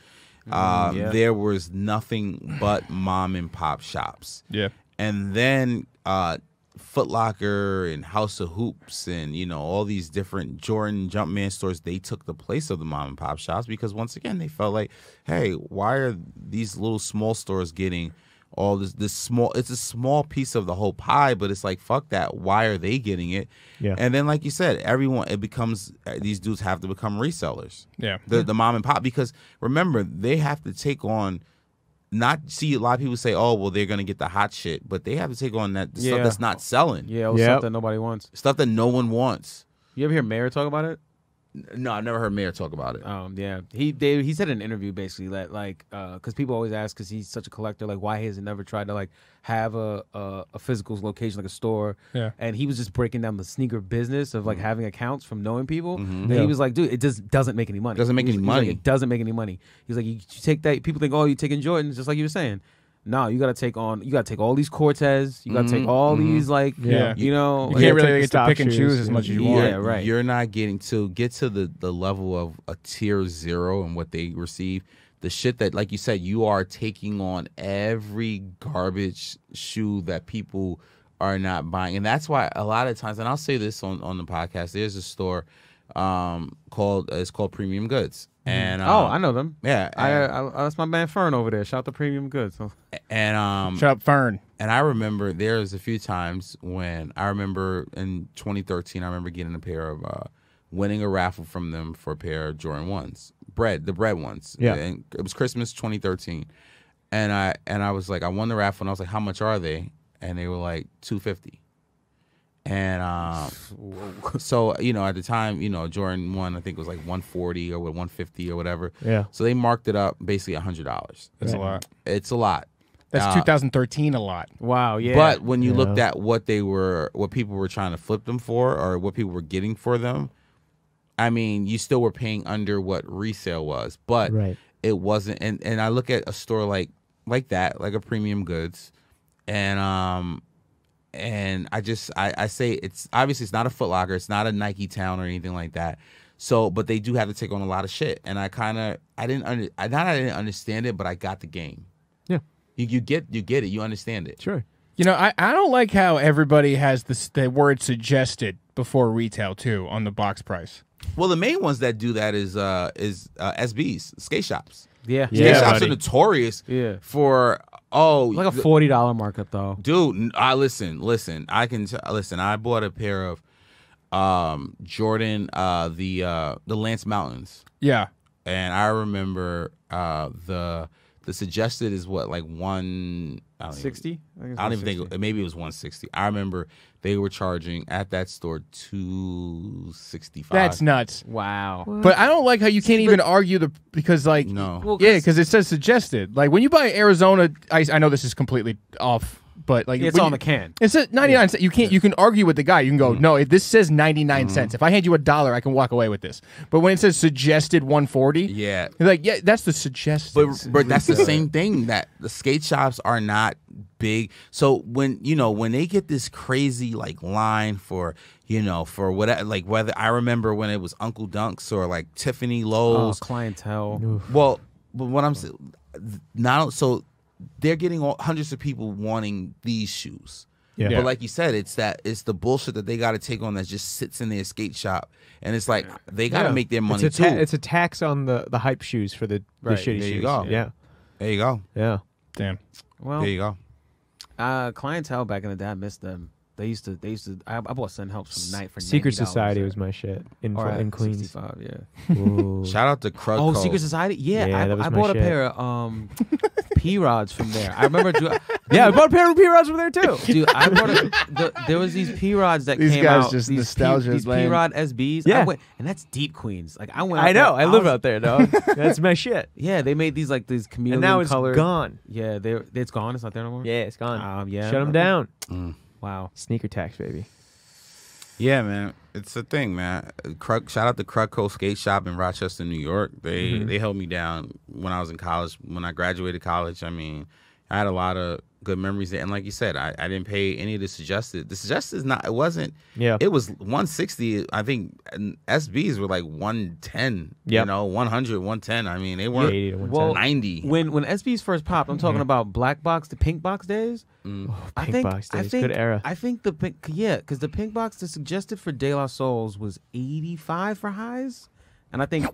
uh, yeah. there was nothing but mom and pop shops, yeah, and then uh, Foot Locker and House of Hoops and you know all these different Jordan Jumpman stores, they took the place of the mom and pop shops because once again they felt like, hey, why are these little small stores getting all this this small it's a small piece of the whole pie but it's like fuck that why are they getting it Yeah. and then like you said everyone it becomes uh, these dudes have to become resellers yeah. the the mom and pop because remember they have to take on not see a lot of people say oh well they're gonna get the hot shit but they have to take on that the stuff that's not selling Yeah, it Yep. stuff that nobody wants. stuff that no one wants You ever hear Mayor talk about it? No i've never heard mayor talk about it Um, yeah, he they, he said in an interview basically that like because people always ask because he's such a collector like why he has never tried to like have a, a a physical location like a store. Yeah. and he was just breaking down the sneaker business of like having accounts from knowing people. Mhm. And Yeah. he was like, dude, it just doesn't make any money. Doesn't make He was- any he was like, money. it doesn't make any money. He's like, you, you take that. People think, oh, you're taking Jordans, just like you were saying. No, you got to take on. You got to take all these Cortez. You got to Mhm, take all mhm. these like, Yeah. you know, You can't really get to pick and choose as much as you Yeah, want. You're- right. You're not getting to get to the the level of a tier zero and what they receive. The shit that, like you said, you are taking on every garbage shoe that people are not buying, and that's why a lot of times, and I'll say this on on the podcast. There's a store um called it's called Premium Goods, and um, oh, I know them. yeah, I, and, I, that's my man Fern over there. Shout to Premium Goods. So. and um Shut up, Fern. and I remember there's a few times when I remember in 2013, I remember getting a pair of, uh, winning a raffle from them for a pair of Jordan ones, bread, the bread ones. Yeah. And it was Christmas 2013, and I and I was like, I won the raffle, and I was like, how much are they? And they were like 250. And um, so you know, at the time, you know, Jordan one I think it was like 140 or 150 or whatever. Yeah. So they marked it up basically hundred dollars. That's Right. a lot. It's a lot. That's Uh, 2013 a lot. Wow. Yeah. But when you looked at what they were, what people were trying to flip them for, or what people were getting for them, I mean, you still were paying under what resale was, but Right. it wasn't. And and I look at a store like like that, like a Premium Goods, and um, and I just I, I say it's obviously it's not a Foot Locker, it's not a Nike Town or anything like that. So, but they do have to take on a lot of shit, and I kind of I didn't under I not I didn't understand it, but I got the game. Yeah. you, you get you get it, you understand it. Sure. You know, I, I don't like how everybody has this the word suggested before retail too on the box price. Well, the main ones that do that is uh is uh, SBs skate shops. Yeah. Yeah, skate shops buddy. are notorious Yeah. for oh Like a forty dollar markup though. dude I listen listen i can t- listen i bought a pair of um jordan uh the uh the lance mountains Yeah. and i remember uh the the suggested is what like one sixty. I don't even- Sixty. I don't even think maybe it was 160. I remember they were charging at that store 265. That's nuts. Wow. But I don't like how you can't even argue the because like no. Well, yeah because it says suggested. Like when you buy Arizona ice, I know this is completely off, but like It's when on you- the can. It says 99 cents. You can't you can argue with the guy. You can go, mm-hmm. "No, if this says 99 mm-hmm. cents. If I hand you a dollar, I can walk away with this." But when it says suggested 140, Yeah. like, "Yeah, that's the suggested." But, but that's the same thing that the skate shops are not big. So when you know when they get this crazy like line for you know for whatever like whether I remember when it was Uncle Dunks or like Tiffany Oh, Lowe's. clientele. Well, but what I'm saying, not so they're getting all, hundreds of people wanting these shoes. Yeah. Yeah. But like you said, it's that it's the bullshit that they got to take on that just sits in their skate shop, and it's like they got to Yeah. make their money it's a too. it's a tax on the the hype shoes for the, Right, shitty there you shoes. go. Yeah. there you go. Yeah. Damn. Well, There you go. uh, clientele back in the day, I missed them. They used to. They used to. I, I bought Send Helps from night for Secret $90 Society was my shit in or in at Queens. 65, yeah. Ooh. Shout out to Krud. Oh, Co. Secret Society. Yeah, Yeah, I, that was I my bought a shit. pair of um, P rods from there. I remember. do- yeah, I bought a pair of P rods from there too. Dude, I bought a, the, there was these P rods that These came guys out. just these nostalgia P, these P land. rod SBs. Yeah. I went, and that's deep Queens. Like I went. I know. there, I live was- out there, dog. That's my shit. Yeah, they made these like these chameleon And now it's colored. gone. Yeah, they it's gone. It's not there no more. Yeah, it's gone. Um, yeah. Shut them down. Mm. Wow. Sneaker tax, baby. Yeah, man, it's a thing, man. Krud, shout out to Krudco Skate Shop in Rochester, New York. They Mm-hmm. they held me down when I was in college. When I graduated college, I mean, I had a lot of good memories there. And like you said, I, I didn't pay any of the suggested. The suggested is not. It wasn't. Yeah. It was 160. I think SBs were like 110. You know, 100, 110. I mean, they weren't 80 to 110. Well, 90. When when SBs first popped, I'm talking about black box, the pink box days. Mm. I Pink think box I days, think good era. I think the pink yeah, because the pink box the suggested for De La Souls was 85 for highs, and I think I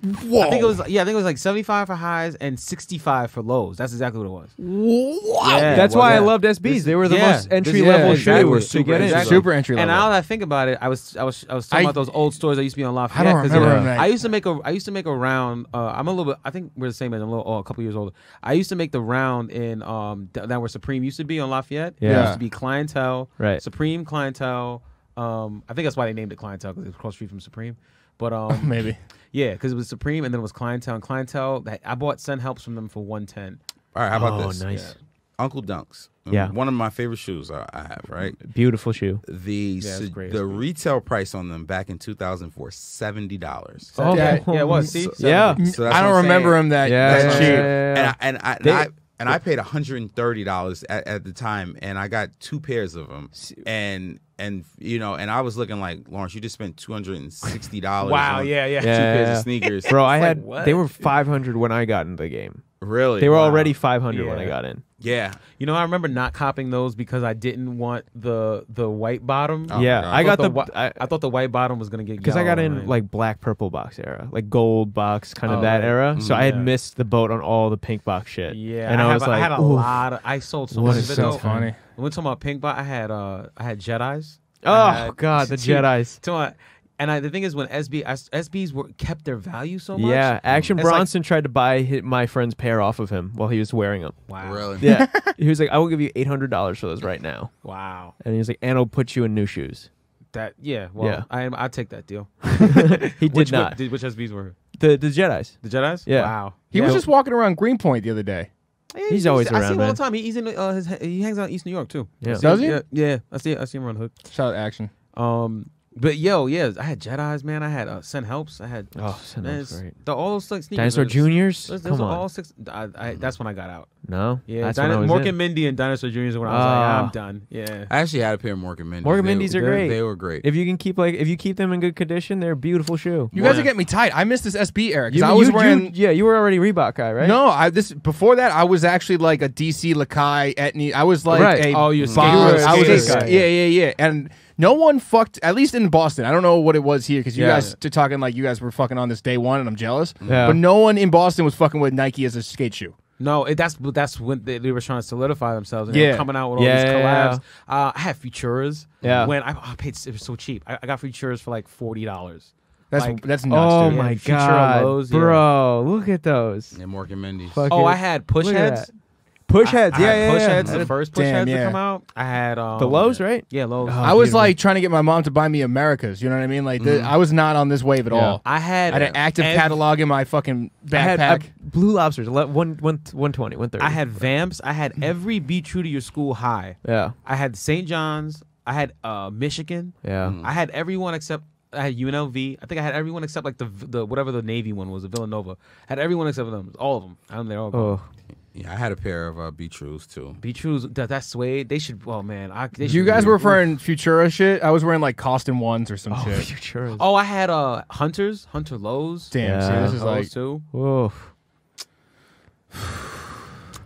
think it was yeah I think it was like 75 for highs and 65 for lows. That's exactly what it was. Yeah, That's well, why I loved SBs. This- they were the yeah, most this- entry yeah, level exactly. shoe to get in. Exactly. Super entry level. And now that I think about it, I was I was I was talking I- about those old stores that used to be on Lafayette. I don't 'cause, remember them. I used to make a I used to make a round. Uh, I'm a little bit. I think we're the same age. I'm a little oh, a couple years older. I used to make the round in um th- that where Supreme used to be on Lafayette. It Yeah. used to be clientele. Right. Supreme clientele. Um, I think that's why they named it clientele because it was across the street from Supreme. But um, Maybe. yeah, because it was Supreme and then it was clientele and clientele. I bought Send Helps from them for 110. All right, how about this? oh, this? nice. Uncle Dunks. Yeah. One of my favorite shoes I I have, right? Beautiful shoe. The Yeah, it's su- great. the retail price on them back in 2004 seventy dollars. Oh, yeah, yeah, it was. See, So- Yeah. So that's I don't remember saying. him that, Yeah, that yeah, cheap. yeah, yeah, yeah. And I, and I, and They- I and I paid hundred and thirty dollars at, at the time, and I got two pairs of them, and and you know, and I was looking like Lawrence, you just spent two hundred and sixty dollars. Wow, on yeah, yeah. two Yeah. pairs of sneakers, Bro, I It's like, had they were 500 when I got into the game. Really, They were Wow. already 500 when I got in. yeah. You know, I remember not copying those because I didn't want the the white bottom. Oh, yeah, God. I got thought the, whi- I I thought the white bottom was gonna get because I got in right? like black purple box era, like gold box kind of Oh, that right. era. So I had missed the boat on all the pink box shit. yeah, and I, I, have was a- like, I had a "Oof." lot of. I sold so What much is of it so funny. When we talking about pink bot, I had uh I had Jedi's. Oh had- god, the two- Jedi's. two- uh, and I, the thing is, when SB I, SBs were kept their value so much. Yeah, Action It's like- Bronson tried to buy hi my friend's pair off of him while he was wearing them. Wow. Really, Yeah, he was like, "I will give you eight hundred dollars for those right now," Wow. and he was like, "And I'll put you in new shoes." That yeah. Well, Yeah. I I take that deal. He did which, not. Which, which SBs were the the Jedi's. the Jedi's? Yeah. Wow. He Yeah. was just walking around Greenpoint the other day. Yeah, He's always around. I see around, him all the time. He, he's in uh, his, he hangs out in East New York too. Yeah. I see Does him- he? Yeah, yeah. I see I see him around the hood. Shout out Action. Um, but yo, yeah, I had Jedi's, man. I had uh, Send Helps. I had Oh, Send man, Helps great. The all those like sneakers. Dinosaur those- Juniors. Those, those Come on. all six. I, I, that's when I got out. No. Yeah, That's Dino- when I was Mork in. and Mindy and Dinosaur Jr. is when I was like, Ah. I'm done. Yeah. I actually had a pair of Mork and Mindys. Morgan They- Mendes are they- great. They were great. If you can keep like if you keep them in good condition, they're a beautiful shoe. You guys Yeah. are getting me tight. I missed this SB era because You- I was you- wearing. you- yeah, you were already Reebok guy, right? No, I this before that I was actually like a DC Lakai Etnies. I was like Right. a Oh, you're a Bob- skater- you were a I was a, yeah, yeah, yeah. And no one fucked. At least in Boston, I don't know what it was here because you Yeah. guys are talking like you guys were fucking on this day one, and I'm jealous. Yeah. But no one in Boston was fucking with Nike as a skate shoe. No, it, that's that's when they, they were trying to solidify themselves. And they Yeah. were coming out with all Yeah, these yeah, collabs. Uh, I had Futuras. Yeah. When I, I paid, it was so cheap. I, I got Futuras for like forty dollars. That's Like- that's nuts, Oh dude. my Futura god, lows, yeah. bro! Look at those. and Mork and Mindys. Fuck Oh, it. I had push Look at heads. That. Push heads. I yeah, had yeah, push yeah. heads. The first push Damn, heads yeah. to come out. I had um, The lows, right? Yeah, lows. Oh, I was beautiful. like trying to get my mom to buy me Americas. You know what I mean? Like the, I was not on this wave at Yeah. all. I had I had an active ev- catalog in my fucking I had backpack. uh, blue lobsters. ele- One, one, one twenty, one thirty. I had Vamps. I had every Be True to Your School high. Yeah, I had St. John's. I had uh, Michigan. yeah. Mm. I had everyone except I had UNLV. I think I had everyone except like the the whatever the Navy one was, the Villanova. had everyone except for them, all of them. I'm there all. Oh, Yeah, I had a pair of uh, B Trues too. Be True's that that suede. They should. Oh man, I. They you should guys be- were wearing Futura shit. I was wearing like Koston ones or some oh, shit. Futuras. Oh, I had uh Hunters, Hunter Lows. Damn, see, Yeah. this is Those like too. Whoa.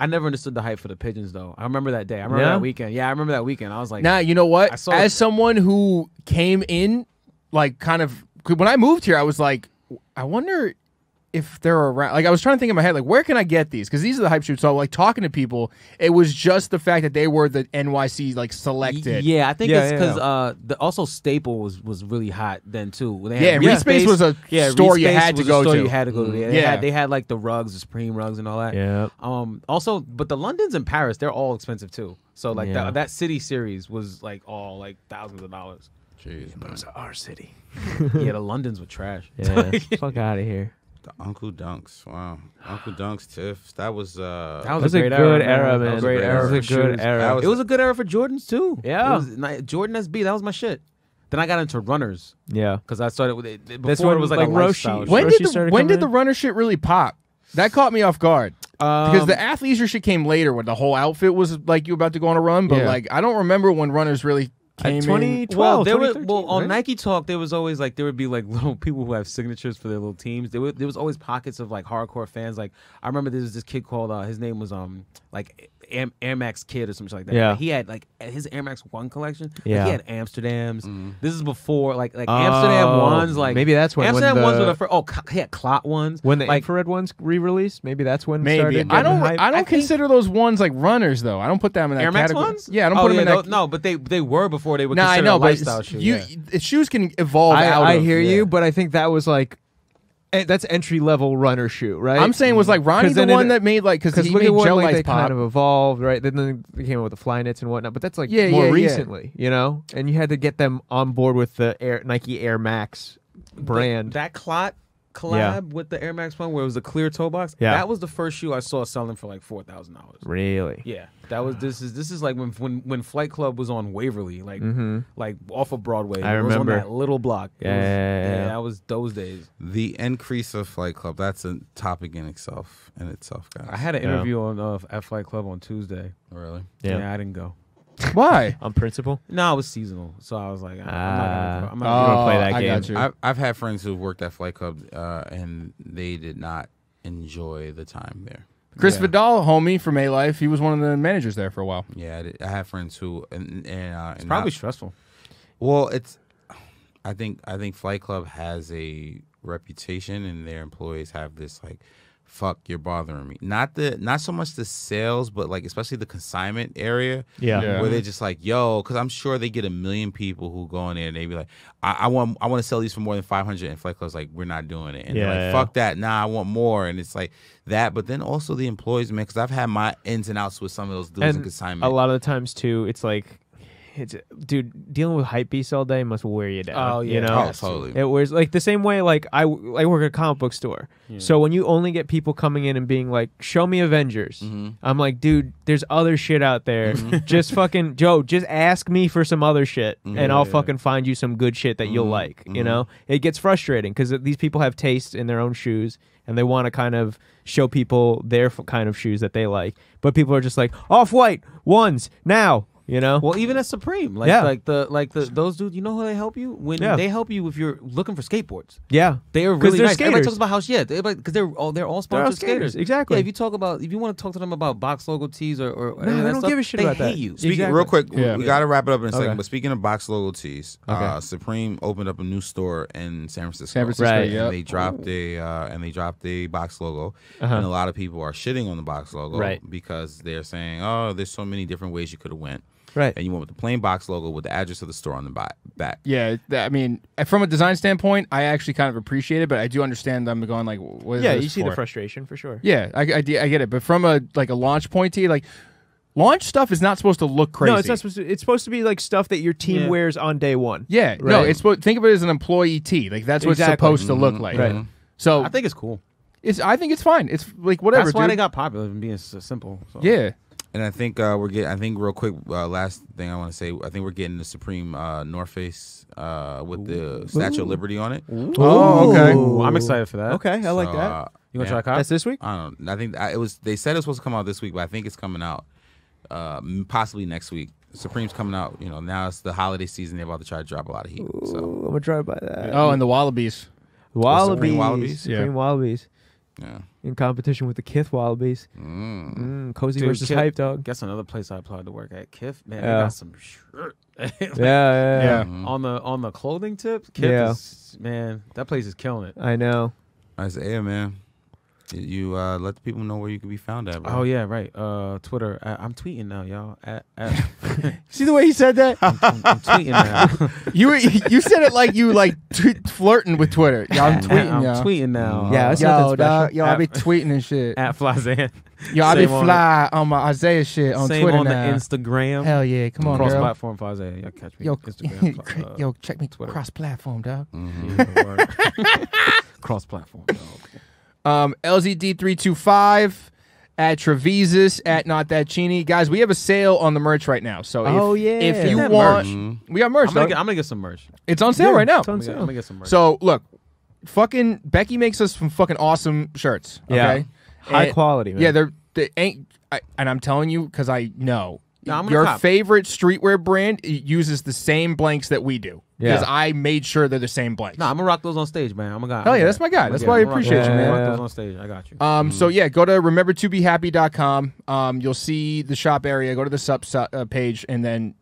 I never understood the hype for the pigeons though. I remember that day. I remember Yeah? that weekend. Yeah, I remember that weekend. I was like, Now you know what? I saw- As someone who came in, like, kind of when I moved here, I was like, I wonder if they're around. Like, I was trying to think in my head, like, where can I get these? Because these are the hype shoots. So, like, talking to people, it was just the fact that they were the NYC like selected. Yeah, I think Yeah, it's because yeah. uh, the, also Staple was was really hot then too. They Yeah, had Reed Space was a yeah, store you had to was a go store to. You had to go to. Yeah, they, Yeah. had, they had like the rugs, the Supreme rugs, and all that. Yeah. Um. Also, but the Londons and Paris, they're all expensive too. So like Yeah. that that city series was like all like thousands of dollars. Jeez, man. our city. yeah, the Londons were trash. Yeah. Fuck out of here. The Uncle Dunks. Wow. Uncle Dunks, Tiff. That was uh That was, That was a a great good era, era, man. man. That was a great That era. was a good era. It was a good era for Jordans too. Yeah. It was ni- Jordan SB. That was my shit. Then I got into runners Yeah. because I started with it. Before That's it was like, like, a Roshe- lifestyle. When Roshe did the when did the runner shit really pop? That caught me off guard because Um, the athleisure shit came later when the whole outfit was like you about to go on a run. But Yeah. like I don't remember when runners really came in. 2012, well, there were 2013, well on? Nike Talk. There was always like there would be like little people who have signatures for their little teams. There were, there was always pockets of like hardcore fans. Like I remember there was this kid called uh, his name was um like Air, Air Max Kid or something like that. Yeah. he had like his Air Max One collection. like, Yeah. he had Amsterdams. Mm-hmm. This is before like like Amsterdam Oh, ones. Like maybe that's when- when Amsterdam ones were the- the first. Oh, Cl- he had Clot ones. When the like infrared ones re-released, maybe that's when it Maybe started. I getting don't. hype. I don't I consider those ones like runners though. I don't put them in that Air Max category. ones. Yeah, I don't oh, put them in yeah, that. tho- No, but they they were before they were Nah, I considered know, a but lifestyle it's- shoe. you yeah. shoes can evolve I, out. I of. hear yeah. you, but I think that was like Eh, that's entry level runner shoe, right? I'm saying was like Ronnie the then it- one that made like because because he look made at what gel like they pop. kind of evolved, right? Then they came out with the fly knits and whatnot, but that's like Yeah, more yeah, yeah. recently, you know. And you had to get them on board with the Air Nike Air Max brand. That Clot collab with the Air Max One, where it was a clear toe box. Yeah. that was the first shoe I saw selling for like four thousand dollars. really? Yeah, that was this is this is like when when when Flight Club was on Waverly, like Mm-hmm. like off of Broadway. I it was on remember. that little block. Yeah, was- yeah, yeah, yeah. that was those days. the increase of Flight Club. That's a topic in itself in itself, guys. I had an Yeah. interview on uh, at Flight Club on Tuesday. really. Yeah, I didn't go. Why? On principle. No, it was seasonal, so I was like, I'm Ah. not gonna. I'm You not. don't play that I game. got you. I've I've had friends who've worked at Flight Club uh, and they did not enjoy the time there. Chris Yeah. Vidal, homie from A Life, he was one of the managers there for a while. Yeah, I, did- I have friends who and, and, uh, it's and probably not- stressful. Well, it's. I think I think Flight Club has a reputation, and their employees have this like, "Fuck, you're bothering me." Not the not so much the sales, but like especially the consignment area, Yeah. Yeah. where they're just like, "Yo," because I'm sure they get a million people who go in there and they be like, "I, I want I want to sell these for more than 500," and Flight Club's like, "We're not doing it," and Yeah, they're like, yeah. "Fuck that, nah, I want more," and it's like that. But then also the employees, man, because I've had my ins and outs with some of those dudes in And consignment. a lot of the times too, it's like it's dude dealing with hype beasts all day must wear you down. Oh, you yeah. know. Oh, totally. It was like the same way like I, I work at a comic book store. So when you only get people coming in and being like, "Show me Avengers," Mm-hmm. I'm like, "Dude, there's other shit out there. just fucking Joe, just ask me for some other shit, Mm-hmm. and I'll Yeah. fucking find you some good shit that you'll like." You know, it gets frustrating because these people have taste in their own shoes, and they want to kind of show people their f- kind of shoes that they like. But people are just like, "Off white ones now," you know. Well, even at Supreme, like Yeah. like the like the those dudes, you know how they help you when Yeah. they help you if you're looking for skateboards. yeah, they are really they're nice. Everybody talks about how yeah, because they're all they're all They're all sponsored skaters, skaters. exactly. Yeah, if you talk about if you want to talk to them about box logo tees or, or No, they don't stuff, give a shit they about that. you. Speaking Exactly. real quick, Yeah. we got to wrap it up in a second. Okay. But speaking of box logo tees, Okay. uh, Supreme opened up a new store in San Francisco. San Francisco, Right. And yep. they dropped a uh, and they dropped a box logo, Uh-huh. and a lot of people are shitting on the box logo Right. because they're saying, "Oh, there's so many different ways you could have went." Right. And you went with the plain box logo with the address of the store on the back. back. Yeah, that, I mean, from a design standpoint, I actually kind of appreciate it, but I do understand I'm going like, what is Yeah, this you see the frustration for sure. Yeah, I, I, I get it, but from a like a launch point to like, launch stuff is not supposed to look crazy. No, it's not supposed to. It's supposed to be like stuff that your team Yeah. wears on day one. Yeah, no, it's. Think of it as an employee tee. Like that's what Exactly. it's supposed to look Mhm, like. Right. So I think it's cool. it's. I think it's fine. It's like whatever. That's why dude. they got popular and being so simple. So. Yeah. And I think uh, we're getting. I think real quick. Uh, last thing I want to say. I think we're getting the Supreme uh, North Face uh, with the Statue of Liberty on it. Oh, okay. Ooh, I'm excited for that. Okay, I like that. uh, You want yeah. to try a cop? That's this week. I don't. know. I think I, it was. They said it was supposed to come out this week, but I think it's coming out uh, possibly next week. Supreme's coming out. You know, now it's the holiday season. They're about to try to drop a lot of heat. So I'm gonna try by that. Oh, and the Wallabies. Wallabies. Supreme Wallabies? Supreme Yeah. Wallabies. yeah. In competition with the Kith Wallabies. Mm. Mm, cozy Dude, versus Kith- hype dog. Guess another place I applied to work at. Kith. man, Yeah. they got some shirt. Like, Yeah, yeah, Yeah. Mhm. On the on the clothing tip, Kith Yeah. is man, that place is killing it. I know. I said, yeah, man, you uh, let the people know where you can be found at. Bro. Oh yeah, right. Uh, Twitter. I, I'm tweeting now, y'all. At, at, See the way he said that? I'm, I'm tweeting now. you were- you said it like you like t- flirting with Twitter. Yeah, I'm tweeting. I'm yo. tweeting now. Yeah, Uh, that's Yo, nothing dog, special. yo, I be tweeting and shit. at Flysaiah. Yo, I be Same on fly on my Isaiah shit on Same Twitter on now. the Instagram. Hell yeah, come on, Cross girl. platform Fazan. Y'all catch me. Yo, Instagram. uh, yo, check me Twitter. cross platform, dog. Mhm. Cross platform. Um, LZD325 at Troveezus at Not That Cheney. Guys, we have a sale on the merch right now. So if, Oh, yeah. if you want, Mhm. we got merch. I'm gonna, get, I'm gonna get some merch. it's on sale Yeah, right now. it's on I'm gonna, I'm gonna get some merch. So look, fucking Becky makes us some fucking awesome shirts. Yeah. Okay? High And- quality, man. Yeah, they're they ain't. I, and I'm telling you because I know. No, I'm Your cop. favorite streetwear brand uses the same blanks that we do. Because Yeah. I made sure they're the same blanks. no, I'm gonna rock those on stage, man. I'm a guy. Hell yeah, a that's my guy. I'm That's why I I'm rock appreciate those- you, I'm man. rock those on stage. I got you. Um, so yeah, go to remembertobehappy.com. Um, you'll see the shop area. Go to the Sup su- uh, page and then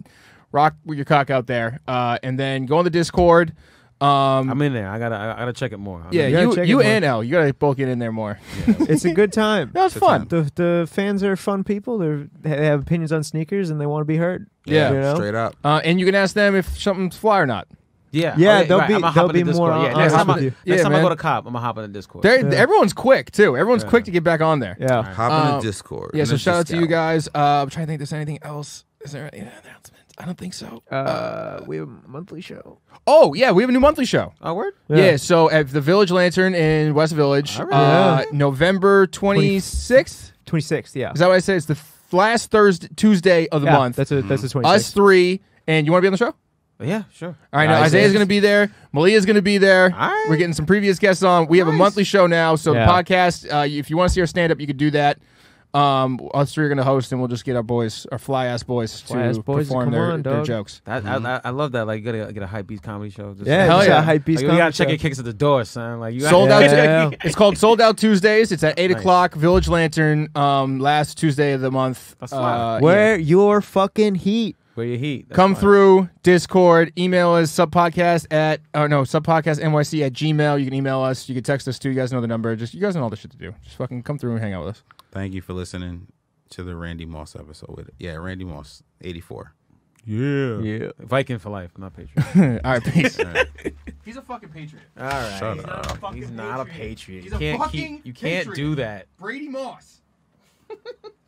rock with your cock out there. Uh, and then go on the Discord. Um, I'm in there. I gotta, I gotta check it more. I'm yeah, in gotta you check you it more. and L, you gotta both get in there more. it's a good time. That was fun. The the fans are fun people. They're, they have opinions on sneakers and they want to be heard. Yeah. you know? straight up. Uh, and you can ask them if something's fly or not. Yeah, Yeah, okay, they'll right, be- I'ma they'll in the be more Yeah, honest next time, with I, you. next Yeah, time I man. go to cop, I'm gonna hop in the Discord. They're, Yeah. Everyone's quick too. Everyone's Yeah. quick to get back on there. Yeah. Hop in Uh, the Discord. Yeah, so shout out to you guys. Uh, I'm trying to think. if There's anything else? Is there any announcements? I don't think so. Uh, we have a monthly show. Oh yeah, we have a new monthly show. Oh, word. Yeah. so at the Village Lantern in West Village, All uh. November 26th. 26th, yeah. Is that what I said? It's the f- last Thursday, Tuesday of the yeah, month. That's a, that's the 26th. Us three, and you want to be on the show? Yeah, sure. All right, now Isaiah's- Isaiah's going to be there. Malia's going to be there. All right. We're getting some previous guests on. We have a monthly show now, so Yeah. the podcast. Uh, if you want to see our stand up, you could do that. Um, us three are going to host, and we'll just get our boys, our fly ass boys, Fly-ass to boys to perform come their, on, their dog. jokes. That, I, I, I love that. Like, you gotta get a hype beast comedy show. Just Yeah, Hell just yeah. a hype beast Like, you gotta comedy check show. your kicks at the door, son. Like, you gotta, Sold out. yeah, yeah. It's called Sold Out Tuesdays. It's at eight Nice. o'clock. Village Lantern. Um, last Tuesday of the month. That's Uh, fly. yeah. Where your fucking heat? Where your heat? That's Come fine. through Discord. Email us suppodcast at oh no suppodcast nyc at gmail. You can email us. You can text us too. You guys know the number. Just you guys know all the shit to do. Just fucking come through and hang out with us. Thank you for listening to the Randy Moss episode with it. Yeah, Randy Moss, 84. Yeah. Yeah. Viking for life, not Patriot. all right, peace. All right. He's a fucking patriot. All right. Shut He's up. not a He's not a patriot. patriot. He's You a can't fucking keep. You can't patriot. do that. Brady Moss.